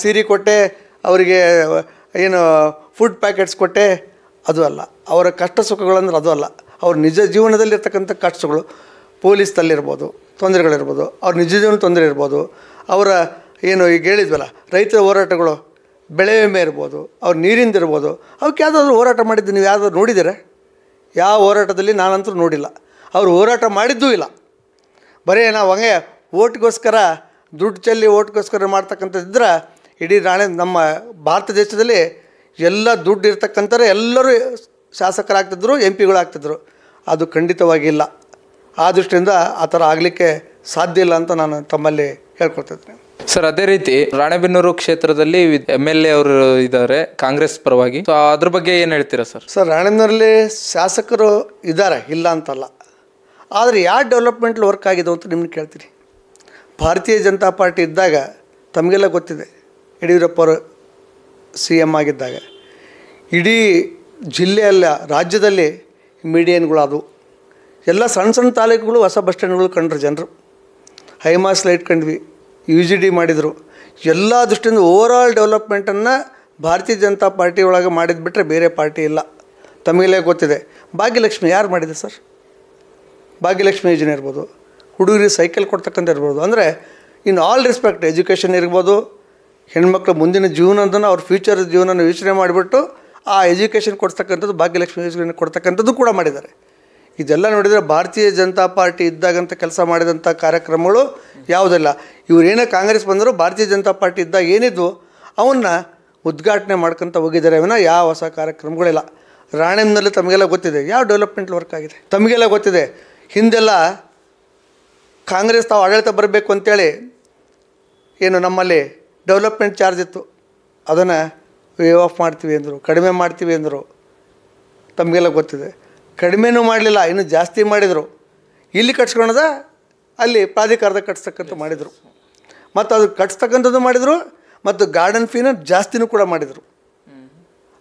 ಸೀರೆ ಕೊಟ್ಟೆ, ಅವರಿಗೆ, ಏನು ಫುಡ್ ಪ್ಯಾಕೆಟ್ಸ್ ಕೊಟ್ಟೆ ಅದು ಅಲ್ಲ. ಅವರ ಕಷ್ಟ ಸುಖಗಳಂದ್ರೆ ಅದು ಅಲ್ಲ. ಅವ್ರ ನಿಜ ಜೀವನದಲ್ಲಿರ್ತಕ್ಕಂಥ ಕಷ್ಟಗಳು ಪೊಲೀಸ್ದಲ್ಲಿರ್ಬೋದು ತೊಂದರೆಗಳಿರ್ಬೋದು, ಅವ್ರ ನಿಜ ಜೀವನ ತೊಂದರೆ ಇರ್ಬೋದು, ಅವರ ಏನು ಈಗ ಹೇಳಿದ್ವಲ್ಲ, ರೈತರ ಹೋರಾಟಗಳು ಬೆಳೆ ವಿಮೆ ಇರ್ಬೋದು, ಅವ್ರ ನೀರಿಂದ ಇರ್ಬೋದು, ಅವಕ್ಕೆ ಯಾವುದಾದ್ರು ಹೋರಾಟ ಮಾಡಿದ್ದು ನೀವು ಯಾವುದಾದ್ರು ನೋಡಿದರೆ ಯಾವ ಹೋರಾಟದಲ್ಲಿ ನಾನಂತೂ ನೋಡಿಲ್ಲ. ಅವರು ಹೋರಾಟ ಮಾಡಿದ್ದೂ ಇಲ್ಲ. ಬರೀ ನಾವು ಹಂಗೆ ಓಟ್ಗೋಸ್ಕರ ದುಡ್ಡು ಚೆಲ್ಲಿ ಓಟ್ಗೋಸ್ಕರ ಮಾಡ್ತಕ್ಕಂಥದ್ದಿದ್ರೆ ಇಡೀ ನಾಳೆ ನಮ್ಮ ಭಾರತ ದೇಶದಲ್ಲಿ ಎಲ್ಲ ದುಡ್ಡು ಇರ್ತಕ್ಕಂಥವ್ರು ಎಲ್ಲರೂ ಶಾಸಕರಾಗ್ತಿದ್ರು ಎಂ ಪಿಗಳಾಗ್ತಿದ್ರು ಅದು ಖಂಡಿತವಾಗಿಲ್ಲ. ಆ ದೃಷ್ಟಿಯಿಂದ ಆ ಥರ ಆಗಲಿಕ್ಕೆ ಸಾಧ್ಯ ಇಲ್ಲ ಅಂತ ನಾನು ತಮ್ಮಲ್ಲಿ ಹೇಳ್ಕೊಳ್ತಿದ್ದೀನಿ. ಸರ್ ಅದೇ ರೀತಿ ರಾಣೆಬೆನ್ನೂರು ಕ್ಷೇತ್ರದಲ್ಲಿ ಎಂ ಎಲ್ ಎ ಅವರು ಇದ್ದಾರೆ ಕಾಂಗ್ರೆಸ್ ಪರವಾಗಿ. ಸೊ ಅದ್ರ ಬಗ್ಗೆ ಏನು ಹೇಳ್ತೀರಾ ಸರ್? ಸರ್ ರಾಣೆಬೆನ್ನೂರಲ್ಲಿ ಶಾಸಕರು ಇದ್ದಾರೆ ಇಲ್ಲ ಅಂತಲ್ಲ. ಆದರೆ ಯಾವ ಡೆವಲಪ್ಮೆಂಟ್ ವರ್ಕ್ ಆಗಿದೆ ಅಂತ ನಿಮ್ಮನ್ನ ಕೇಳ್ತೀನಿ. ಭಾರತೀಯ ಜನತಾ ಪಾರ್ಟಿ ಇದ್ದಾಗ ತಮಗೆಲ್ಲ ಗೊತ್ತಿದೆ ಯಡಿಯೂರಪ್ಪ ಅವರು ಸಿ ಎಂ ಆಗಿದ್ದಾಗ ಇಡೀ ಜಿಲ್ಲೆಯಲ್ಲ ರಾಜ್ಯದಲ್ಲಿ ಮೀಡಿಯನ್ಗಳಾದವು. ಎಲ್ಲ ಸಣ್ಣ ಸಣ್ಣ ತಾಲೂಕುಗಳು, ಹೊಸ ಬಸ್ ಸ್ಟ್ಯಾಂಡ್ಗಳು ಕಂಡ್ರು ಜನರು. ಹೈಮಾಸ್ ಲೈಟ್ ಕಂಡ್ವಿ ಯು ಜಿ ಡಿ ಮಾಡಿದರು. ಎಲ್ಲ ದೃಷ್ಟಿಯಿಂದ ಓವರಾಲ್ ಡೆವಲಪ್ಮೆಂಟನ್ನು ಭಾರತೀಯ ಜನತಾ ಪಾರ್ಟಿ ಒಳಗೆ ಮಾಡಿದ್ದು ಬಿಟ್ಟರೆ ಬೇರೆ ಪಾರ್ಟಿ ಇಲ್ಲ. ತಮಗೆಲ್ಲೇ ಗೊತ್ತಿದೆ. ಭಾಗ್ಯಲಕ್ಷ್ಮಿ ಯಾರು ಮಾಡಿದೆ ಸರ್? ಭಾಗ್ಯಲಕ್ಷ್ಮಿ ಯೋಜನೆ ಇರ್ಬೋದು. ಹುಡುಗರಿಗೆ ಸೈಕಲ್ ಕೊಡ್ತಕ್ಕಂಥ ಇರ್ಬೋದು. ಅಂದರೆ ಇನ್ ಆಲ್ ರೆಸ್ಪೆಕ್ಟ್ ಎಜುಕೇಷನ್ ಇರ್ಬೋದು ಹೆಣ್ಮಕ್ಳು ಮುಂದಿನ ಜೀವನದನ್ನು ಅವ್ರ ಫ್ಯೂಚರ್ ಜೀವನನ ಯೋಚನೆ ಮಾಡಿಬಿಟ್ಟು ಆ ಎಜುಕೇಷನ್ ಕೊಡ್ತಕ್ಕಂಥದ್ದು, ಭಾಗ್ಯಲಕ್ಷ್ಮಿ ಯೋಜನೆ ಕೊಡ್ತಕ್ಕಂಥದ್ದು ಕೂಡ ಮಾಡಿದ್ದಾರೆ. ಇದೆಲ್ಲ ನೋಡಿದರೆ ಭಾರತೀಯ ಜನತಾ ಪಾರ್ಟಿ ಇದ್ದಾಗಂತ ಕೆಲಸ ಮಾಡಿದಂಥ ಕಾರ್ಯಕ್ರಮಗಳು ಯಾವುದಲ್ಲ? ಇವರೇನೇ ಕಾಂಗ್ರೆಸ್ ಬಂದರೂ ಭಾರತೀಯ ಜನತಾ ಪಾರ್ಟಿ ಇದ್ದಾಗ ಏನಿದ್ವು? ಅವನ್ನ ಉದ್ಘಾಟನೆ ಮಾಡ್ಕೊತ ಹೋಗಿದ್ದಾರೆ ಅವನ ಯಾವ ಹೊಸ ಕಾರ್ಯಕ್ರಮಗಳಿಲ್ಲ. ರಾಣೆಮ್ನಲ್ಲಿ ತಮಗೆಲ್ಲ ಗೊತ್ತಿದೆ. ಯಾವ ಡೆವಲಪ್ಮೆಂಟ್ ವರ್ಕ್ ಆಗಿದೆ? ತಮಗೆಲ್ಲ ಗೊತ್ತಿದೆ. ಹಿಂದೆಲ್ಲ ಕಾಂಗ್ರೆಸ್ ತಾವು ಆಡಳಿತ ಬರಬೇಕು ಅಂತೇಳಿ ಏನು ನಮ್ಮಲ್ಲಿ ಡೆವಲಪ್ಮೆಂಟ್ ಚಾರ್ಜ್ ಇತ್ತು. ಅದನ್ನು ವೇ ಆಫ್ ಮಾಡ್ತೀವಿ ಅಂದರು ಕಡಿಮೆ ಮಾಡ್ತೀವಿ ಅಂದರು. ತಮಗೆಲ್ಲ ಗೊತ್ತಿದೆ. ಕಡಿಮೆನೂ ಮಾಡಲಿಲ್ಲ ಇನ್ನು ಜಾಸ್ತಿ ಮಾಡಿದರು. ಇಲ್ಲಿ ಕಟ್ಸ್ಕೊಳದ ಅಲ್ಲಿ ಪ್ರಾಧಿಕಾರದ ಕಟ್ಸ್ತಕ್ಕಂಥ ಮಾಡಿದರು. ಮತ್ತು ಅದು ಕಟ್ಸ್ತಕ್ಕಂಥದ್ದು ಮಾಡಿದರು ಮತ್ತು ಗಾರ್ಡನ್ ಫೀನ ಜಾಸ್ತಿನೂ ಕೂಡ ಮಾಡಿದರು.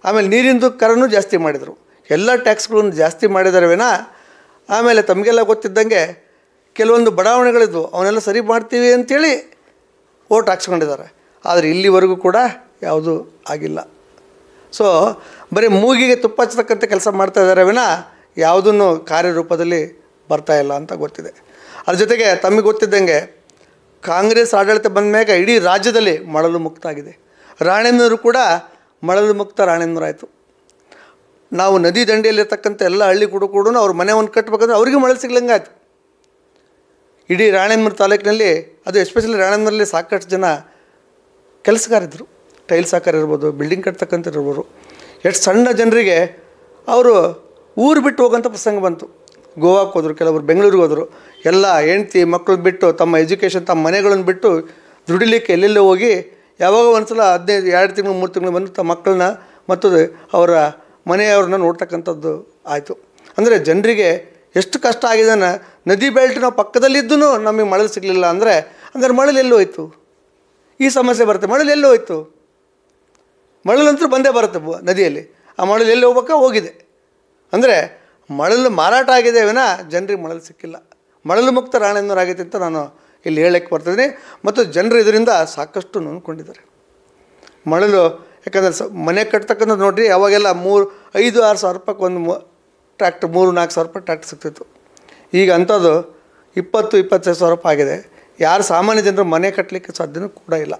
ಆಮೇಲೆ ನೀರಿಂದು ಕರನೂ ಜಾಸ್ತಿ ಮಾಡಿದರು. ಎಲ್ಲ ಟ್ಯಾಕ್ಸ್ಗಳನ್ನು ಜಾಸ್ತಿ ಮಾಡಿದ್ದಾರೆ ವಿನ ಆಮೇಲೆ ತಮಗೆಲ್ಲ ಗೊತ್ತಿದ್ದಂಗೆ ಕೆಲವೊಂದು ಬಡಾವಣೆಗಳಿದ್ವು ಅವನ್ನೆಲ್ಲ ಸರಿ ಮಾಡ್ತೀವಿ ಅಂಥೇಳಿ ಓಟ್ ಹಾಕ್ಸ್ಕೊಂಡಿದ್ದಾರೆ. ಆದರೆ ಇಲ್ಲಿವರೆಗೂ ಕೂಡ ಯಾವುದೂ ಆಗಿಲ್ಲ. ಸೊ ಬರೀ ಮೂಗಿಗೆ ತುಪ್ಪ ಹಚ್ಚತಕ್ಕಂಥ ಕೆಲಸ ಮಾಡ್ತಾ ಇದ್ದಾರೆ ವಿನ ಯಾವುದನ್ನು ಕಾರ್ಯರೂಪದಲ್ಲಿ ಬರ್ತಾ ಇಲ್ಲ ಅಂತ ಗೊತ್ತಿದೆ. ಅದ್ರ ಜೊತೆಗೆ ತಮಗೆ ಗೊತ್ತಿದ್ದಂಗೆ ಕಾಂಗ್ರೆಸ್ ಆಡಳಿತ ಬಂದ ಮ್ಯಾಗ ಇಡೀ ರಾಜ್ಯದಲ್ಲಿ ಮಳಲು ಮುಕ್ತ ಆಗಿದೆ ರಾಣೆನ್ನೂರು ಕೂಡ ಮಳಲು ಮುಕ್ತ ರಾಣೇಂದ್ರಾಯಿತು ನಾವು ನದಿ ದಂಡೆಯಲ್ಲಿರ್ತಕ್ಕಂಥ ಎಲ್ಲ ಹಳ್ಳಿ ಕೂಡ ಕೂಡ ಅವ್ರ ಮನೆ ಒಂದು ಕಟ್ಟಬೇಕಂದ್ರೆ ಅವ್ರಿಗೆ ಮಳೆ ಸಿಗ್ಲಂಗೆ ಆಯ್ತು. ಇಡೀ ರಾಣೆನ್ನೂರು ತಾಲೂಕಿನಲ್ಲಿ, ಅದು ಎಸ್ಪೆಷಲಿ ರಾಣೆನ್ನೂರಲ್ಲಿ ಸಾಕಷ್ಟು ಜನ ಕೆಲಸಗಾರಿದ್ರು, ಟೈಲ್ಸ್ ಹಾಕರ್ ಇರ್ಬೋದು, ಬಿಲ್ಡಿಂಗ್ ಕಟ್ತಕ್ಕಂಥ ಇರ್ಬೋದು. ಎಷ್ಟು ಸಣ್ಣ ಜನರಿಗೆ ಅವರು ಊರು ಬಿಟ್ಟು ಹೋಗೋಂಥ ಪ್ರಸಂಗ ಬಂತು. ಗೋವಾಕ್ಕೆ ಹೋದರು, ಕೆಲವರು ಬೆಂಗಳೂರಿಗೆ ಹೋದರು. ಎಲ್ಲ ಹೆಂಡ್ತಿ ಮಕ್ಕಳು ಬಿಟ್ಟು ತಮ್ಮ ಎಜುಕೇಷನ್, ತಮ್ಮ ಮನೆಗಳನ್ನು ಬಿಟ್ಟು ದುಡಿಲಿಕ್ಕೆ ಎಲ್ಲೆಲ್ಲೋ ಹೋಗಿ ಯಾವಾಗ ಒಂದು ಸಲ ಹದಿನೈದು, ಎರಡು ತಿಂಗಳು, ಮೂರು ತಿಂಗಳು ಬಂದು ತಮ್ಮ ಮಕ್ಕಳನ್ನ ಮತ್ತು ಅವರ ಮನೆಯವ್ರನ್ನ ನೋಡ್ತಕ್ಕಂಥದ್ದು ಆಯಿತು. ಅಂದರೆ ಜನರಿಗೆ ಎಷ್ಟು ಕಷ್ಟ ಆಗಿದೆ ನದಿ ಬೆಲ್ಟ್ ನಾವು ಪಕ್ಕದಲ್ಲಿದ್ದೂ ನಮಗೆ ಮಳೆ ಸಿಗಲಿಲ್ಲ ಅಂದರೆ ಹಂಗಾರೆ ಮಳಲು ಎಲ್ಲೂ ಹೋಯ್ತು ಈ ಸಮಸ್ಯೆ ಬರುತ್ತೆ. ಮಳಲು ಎಲ್ಲೋಯ್ತು ಹೋಯ್ತು. ಮಳಲಂತೂ ಬಂದೇ ಬರುತ್ತೆ ನದಿಯಲ್ಲಿ. ಆ ಮಳಲು ಎಲ್ಲಿ ಹೋಗ್ಬೇಕಾ? ಹೋಗಿದೆ. ಅಂದರೆ ಮಳಲು ಮಾರಾಟ ಆಗಿದೆ ವಿನ ಜನರಿಗೆ ಮಳಲು ಸಿಕ್ಕಿಲ್ಲ. ಮಳಲು ಮುಕ್ತ ರಾಣೆನ್ನೂರಾಗೈತೆ ಅಂತ ನಾನು ಇಲ್ಲಿ ಹೇಳಕ್ಕೆ ಬರ್ತಿದ್ದೀನಿ ಮತ್ತು ಜನರು ಇದರಿಂದ ಸಾಕಷ್ಟು ನೊಂದ್ಕೊಂಡಿದ್ದಾರೆ. ಮಳಲು ಯಾಕಂದರೆ ಸ ಮನೆ ಕಟ್ತಕ್ಕಂಥದ್ದು ನೋಡಿರಿ, ಅವಾಗೆಲ್ಲ ಮೂರು, ಐದು, ಆರು ಸಾವಿರ ರೂಪಾಯಿಗೆ ಒಂದು ಮೂ ಟ್ರ್ಯಾಕ್ಟರ್, ಮೂರು ನಾಲ್ಕು ಸಾವಿರ ರೂಪಾಯಿ ಟ್ರ್ಯಾಕ್ಟ್ರ್ ಸಿಗ್ತಿತ್ತು. ಈಗ ಅಂಥದ್ದು ಇಪ್ಪತ್ತು, ಇಪ್ಪತ್ತೈದು ಸಾವಿರ ರೂಪಾಯಿ ಆಗಿದೆ. ಯಾರು ಸಾಮಾನ್ಯ ಜನರು ಮನೆ ಕಟ್ಟಲಿಕ್ಕೆ ಸಾಧ್ಯನೂ ಕೂಡ ಇಲ್ಲ.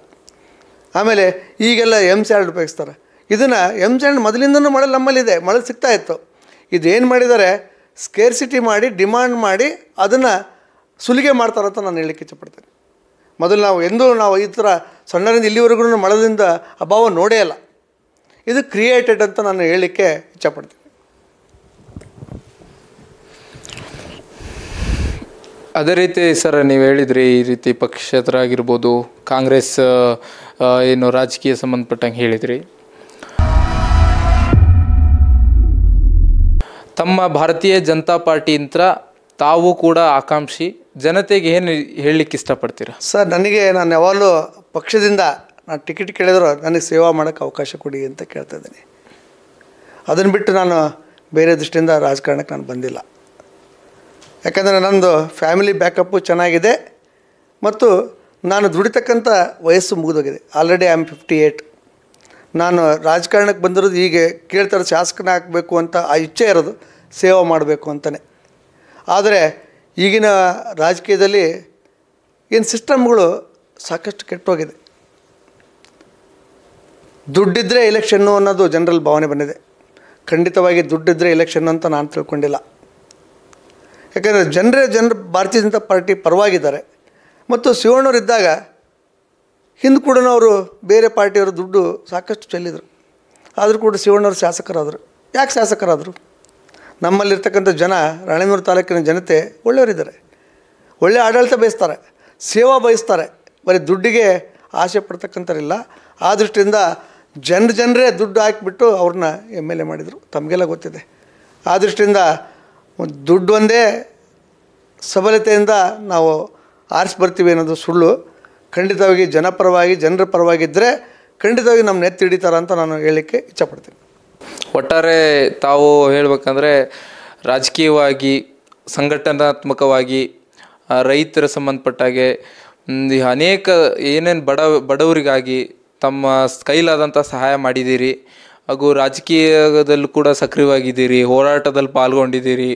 ಆಮೇಲೆ ಈಗೆಲ್ಲ ಎಂ ಸ್ಯಾಂಡ್ ಉಪಯೋಗಿಸ್ತಾರೆ. ಇದನ್ನು ಎಂ ಸ್ಯಾಂಡ್ ಮೊದಲಿಂದನೂ ಮಳೆ ನಮ್ಮಲ್ಲಿದೆ, ಮಳೆ ಸಿಗ್ತಾ ಇತ್ತು. ಇದೇನು ಮಾಡಿದ್ದಾರೆ? ಸ್ಕೇರ್ಸಿಟಿ ಮಾಡಿ ಡಿಮಾಂಡ್ ಮಾಡಿ ಅದನ್ನು ಸುಲಿಗೆ ಮಾಡ್ತಾರೆ ಅಂತ ನಾನು ಹೇಳಲಿಕ್ಕೆ ಇಷ್ಟಪಡ್ತೇನೆ ಮೊದಲು ನಾವು ಎಂದೂ ನಾವು ಈ ಥರ ಸಣ್ಣರಿಂದ ಇಲ್ಲಿವರೆಗೂ ಮಳೆದಿಂದ ಅಭಾವ ನೋಡೇ ಇಲ್ಲ. ಇದು ಕ್ರಿಯೇಟೆಡ್ ಅಂತ ನಾನು ಹೇಳಲಿಕ್ಕೆ ಇಚ್ಛಪಡ್ತೀನಿ. ಅದೇ ರೀತಿ ಸರ್, ನೀವು ಹೇಳಿದ್ರಿ ಈ ರೀತಿ ಪಕ್ಷೇತರ ಆಗಿರ್ಬೋದು ಕಾಂಗ್ರೆಸ್ ಏನು ರಾಜಕೀಯ ಸಂಬಂಧಪಟ್ಟಂಗೆ ಹೇಳಿದ್ರಿ. ತಮ್ಮ ಭಾರತೀಯ ಜನತಾ ಪಾರ್ಟಿಯಿಂದ ತಾವು ಕೂಡ ಆಕಾಂಕ್ಷಿ, ಜನತೆಗೆ ಏನು ಹೇಳಲಿಕ್ಕೆ ಇಷ್ಟಪಡ್ತೀರಾ? ಸರ್, ನನಗೆ ನಾನು ಯಾವಾಗಲೂ ಪಕ್ಷದಿಂದ ನಾನು ಟಿಕೆಟ್ ಕೇಳಿದ್ರು ನನಗೆ ಸೇವಾ ಮಾಡೋಕ್ಕೆ ಅವಕಾಶ ಕೊಡಿ ಅಂತ ಕೇಳ್ತಾ ಇದ್ದೀನಿ. ಅದನ್ನು ಬಿಟ್ಟು ನಾನು ಬೇರೆ ದೃಷ್ಟಿಯಿಂದ ರಾಜಕಾರಣಕ್ಕೆ ನಾನು ಬಂದಿಲ್ಲ. ಯಾಕಂದರೆ ನನ್ನದು ಫ್ಯಾಮಿಲಿ ಬ್ಯಾಕಪ್ಪು ಚೆನ್ನಾಗಿದೆ ಮತ್ತು ನಾನು ದುಡಿತಕ್ಕಂಥ ವಯಸ್ಸು ಮುಗಿದೋಗಿದೆ. Already I am fifty eight ನಾನು ರಾಜಕಾರಣಕ್ಕೆ ಬಂದಿರೋದು ಹೀಗೆ ಕೇಳ್ತಾರೆ, ಶಾಸಕನ ಹಾಕಬೇಕು ಅಂತ ಆ ಇಚ್ಛೆ ಇರೋದು, ಸೇವೆ ಮಾಡಬೇಕು ಅಂತಲೇ ಆದರೆ ಈಗಿನ ರಾಜಕೀಯದಲ್ಲಿ ಏನು ಸಿಸ್ಟಮ್ಗಳು ಸಾಕಷ್ಟು ಕೆಟ್ಟೋಗಿದೆ. ದುಡ್ಡಿದ್ದರೆ ಎಲೆಕ್ಷನ್ನು ಅನ್ನೋದು ಜನರಲ್ ಭಾವನೆ ಬಂದಿದೆ. ಖಂಡಿತವಾಗಿ ದುಡ್ಡಿದ್ದರೆ ಎಲೆಕ್ಷನ್ ಅಂತ ನಾನು ತಿಳ್ಕೊಂಡಿಲ್ಲ. ಯಾಕಂದರೆ ಜನರೇ ಜನರು ಭಾರತೀಯ ಜನತಾ ಪಾರ್ಟಿ ಪರವಾಗಿದ್ದಾರೆ. ಮತ್ತು ಶಿವಣ್ಣವರಿದ್ದಾಗ ಹಿಂದೆ ಕೂಡ ಅವರು ಬೇರೆ ಪಾರ್ಟಿಯವರು ದುಡ್ಡು ಸಾಕಷ್ಟು ಚೆಲ್ಲಿದರು. ಆದರೂ ಕೂಡ ಶಿವಣ್ಣವರು ಶಾಸಕರಾದರು. ಯಾಕೆ ಶಾಸಕರಾದರು? ನಮ್ಮಲ್ಲಿರ್ತಕ್ಕಂಥ ಜನ ರಾಣೇನೂರು ತಾಲೂಕಿನ ಜನತೆ ಒಳ್ಳೆಯವರಿದ್ದಾರೆ. ಒಳ್ಳೆಯ ಆಡಳಿತ ಬಯಸ್ತಾರೆ, ಸೇವಾ ಬಯಸ್ತಾರೆ. ಬರೀ ದುಡ್ಡಿಗೆ ಆಸೆ ಪಡ್ತಕ್ಕಂಥವ್ರಿಲ್ಲ. ಆ ದೃಷ್ಟಿಯಿಂದ ಜನ ಜನರೇ ದುಡ್ಡು ಹಾಕಿಬಿಟ್ಟು ಅವ್ರನ್ನ ಎಂ ಎಲ್ ಎ ಮಾಡಿದರು. ತಮಗೆಲ್ಲ ಗೊತ್ತಿದೆ. ಆ ದೃಷ್ಟಿಯಿಂದ ಒಂದು ದುಡ್ಡು ಒಂದೇ ಸಬಲತೆಯಿಂದ ನಾವು ಆರಿಸಿ ಬರ್ತೀವಿ ಅನ್ನೋದು ಸುಳ್ಳು. ಖಂಡಿತವಾಗಿ ಜನಪರವಾಗಿ, ಜನರ ಪರವಾಗಿದ್ದರೆ ಖಂಡಿತವಾಗಿ ನಮ್ಮ ನೆತ್ತಿ ಹಿಡಿತಾರ ಅಂತ ನಾನು ಹೇಳಲಿಕ್ಕೆ ಇಚ್ಛಪಡ್ತೀನಿ. ಒಟ್ಟಾರೆ ತಾವು ಹೇಳಬೇಕಂದ್ರೆ ರಾಜಕೀಯವಾಗಿ, ಸಂಘಟನಾತ್ಮಕವಾಗಿ ರೈತರ ಸಂಬಂಧಪಟ್ಟಾಗೆ ಅನೇಕ ಏನೇನು ಬಡ, ಬಡವರಿಗಾಗಿ ತಮ್ಮ ಕೈಲಾದಂಥ ಸಹಾಯ ಮಾಡಿದ್ದೀರಿ. ಹಾಗೂ ರಾಜಕೀಯದಲ್ಲೂ ಕೂಡ ಸಕ್ರಿಯವಾಗಿದ್ದೀರಿ, ಹೋರಾಟದಲ್ಲಿ ಪಾಲ್ಗೊಂಡಿದ್ದೀರಿ.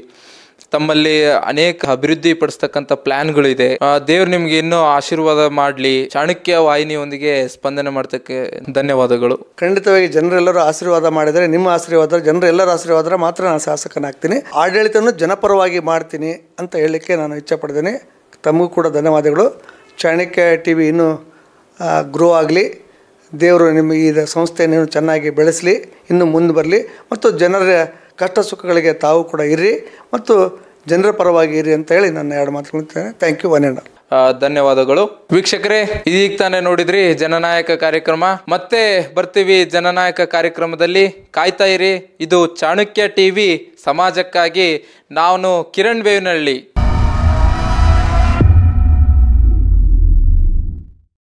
ತಮ್ಮಲ್ಲಿ ಅನೇಕ ಅಭಿವೃದ್ಧಿ ಪಡಿಸ್ತಕ್ಕಂಥ ಪ್ಲಾನ್ಗಳಿದೆ. ದೇವ್ರು ನಿಮ್ಗೆ ಇನ್ನೂ ಆಶೀರ್ವಾದ ಮಾಡಲಿ. ಚಾಣಕ್ಯ ವಾಹಿನಿಯೊಂದಿಗೆ ಸ್ಪಂದನೆ ಮಾಡ್ತಕ್ಕೆ ಧನ್ಯವಾದಗಳು. ಖಂಡಿತವಾಗಿ ಜನರೆಲ್ಲರೂ ಆಶೀರ್ವಾದ ಮಾಡಿದರೆ, ನಿಮ್ಮ ಆಶೀರ್ವಾದ ಜನರೆಲ್ಲರ ಆಶೀರ್ವಾದ ಮಾತ್ರ ನಾನು ಶಾಸಕನಾಗ್ತೀನಿ. ಆಡಳಿತವನ್ನು ಜನಪರವಾಗಿ ಮಾಡ್ತೀನಿ ಅಂತ ಹೇಳಲಿಕ್ಕೆ ನಾನು ಇಚ್ಛೆ ಪಡ್ತೀನಿ. ತಮಗೂ ಕೂಡ ಧನ್ಯವಾದಗಳು. ಚಾಣಕ್ಯ ಟಿ ವಿ ಇನ್ನೂ ಗ್ರೋ ಆಗಲಿ. ದೇವರು ನಿಮ್ಮ ಈ ಸಂಸ್ಥೆಯನ್ನು ಚೆನ್ನಾಗಿ ಬೆಳೆಸಲಿ, ಇನ್ನೂ ಮುಂದೆ ಬರಲಿ. ಮತ್ತು ಜನರ ಕಷ್ಟ ಸುಖಗಳಿಗೆ ತಾವು ಕೂಡ ಇರ್ರಿ. ಮತ್ತು ಜನರ ಪರವಾಗಿ ಇರಿ ಅಂತ ಹೇಳಿ ನನ್ನ ಎರಡು ಮಾತುಗಳಿರ್ತೇನೆ ಥ್ಯಾಂಕ್ ಯು ಒನ್ ಧನ್ಯವಾದಗಳು. ವೀಕ್ಷಕರೇ, ಇದೀಗ ತಾನೇ ನೋಡಿದ್ರಿ ಜನನಾಯಕ ಕಾರ್ಯಕ್ರಮ. ಮತ್ತೆ ಬರ್ತೀವಿ ಜನನಾಯಕ ಕಾರ್ಯಕ್ರಮದಲ್ಲಿ. ಕಾಯ್ತಾ ಇರಿ. ಇದು ಚಾಣಕ್ಯ ಟಿವಿ. ಸಮಾಜಕ್ಕಾಗಿ ನಾನು ಕಿರಣ್ ಬೇವಿನಹಳ್ಳಿ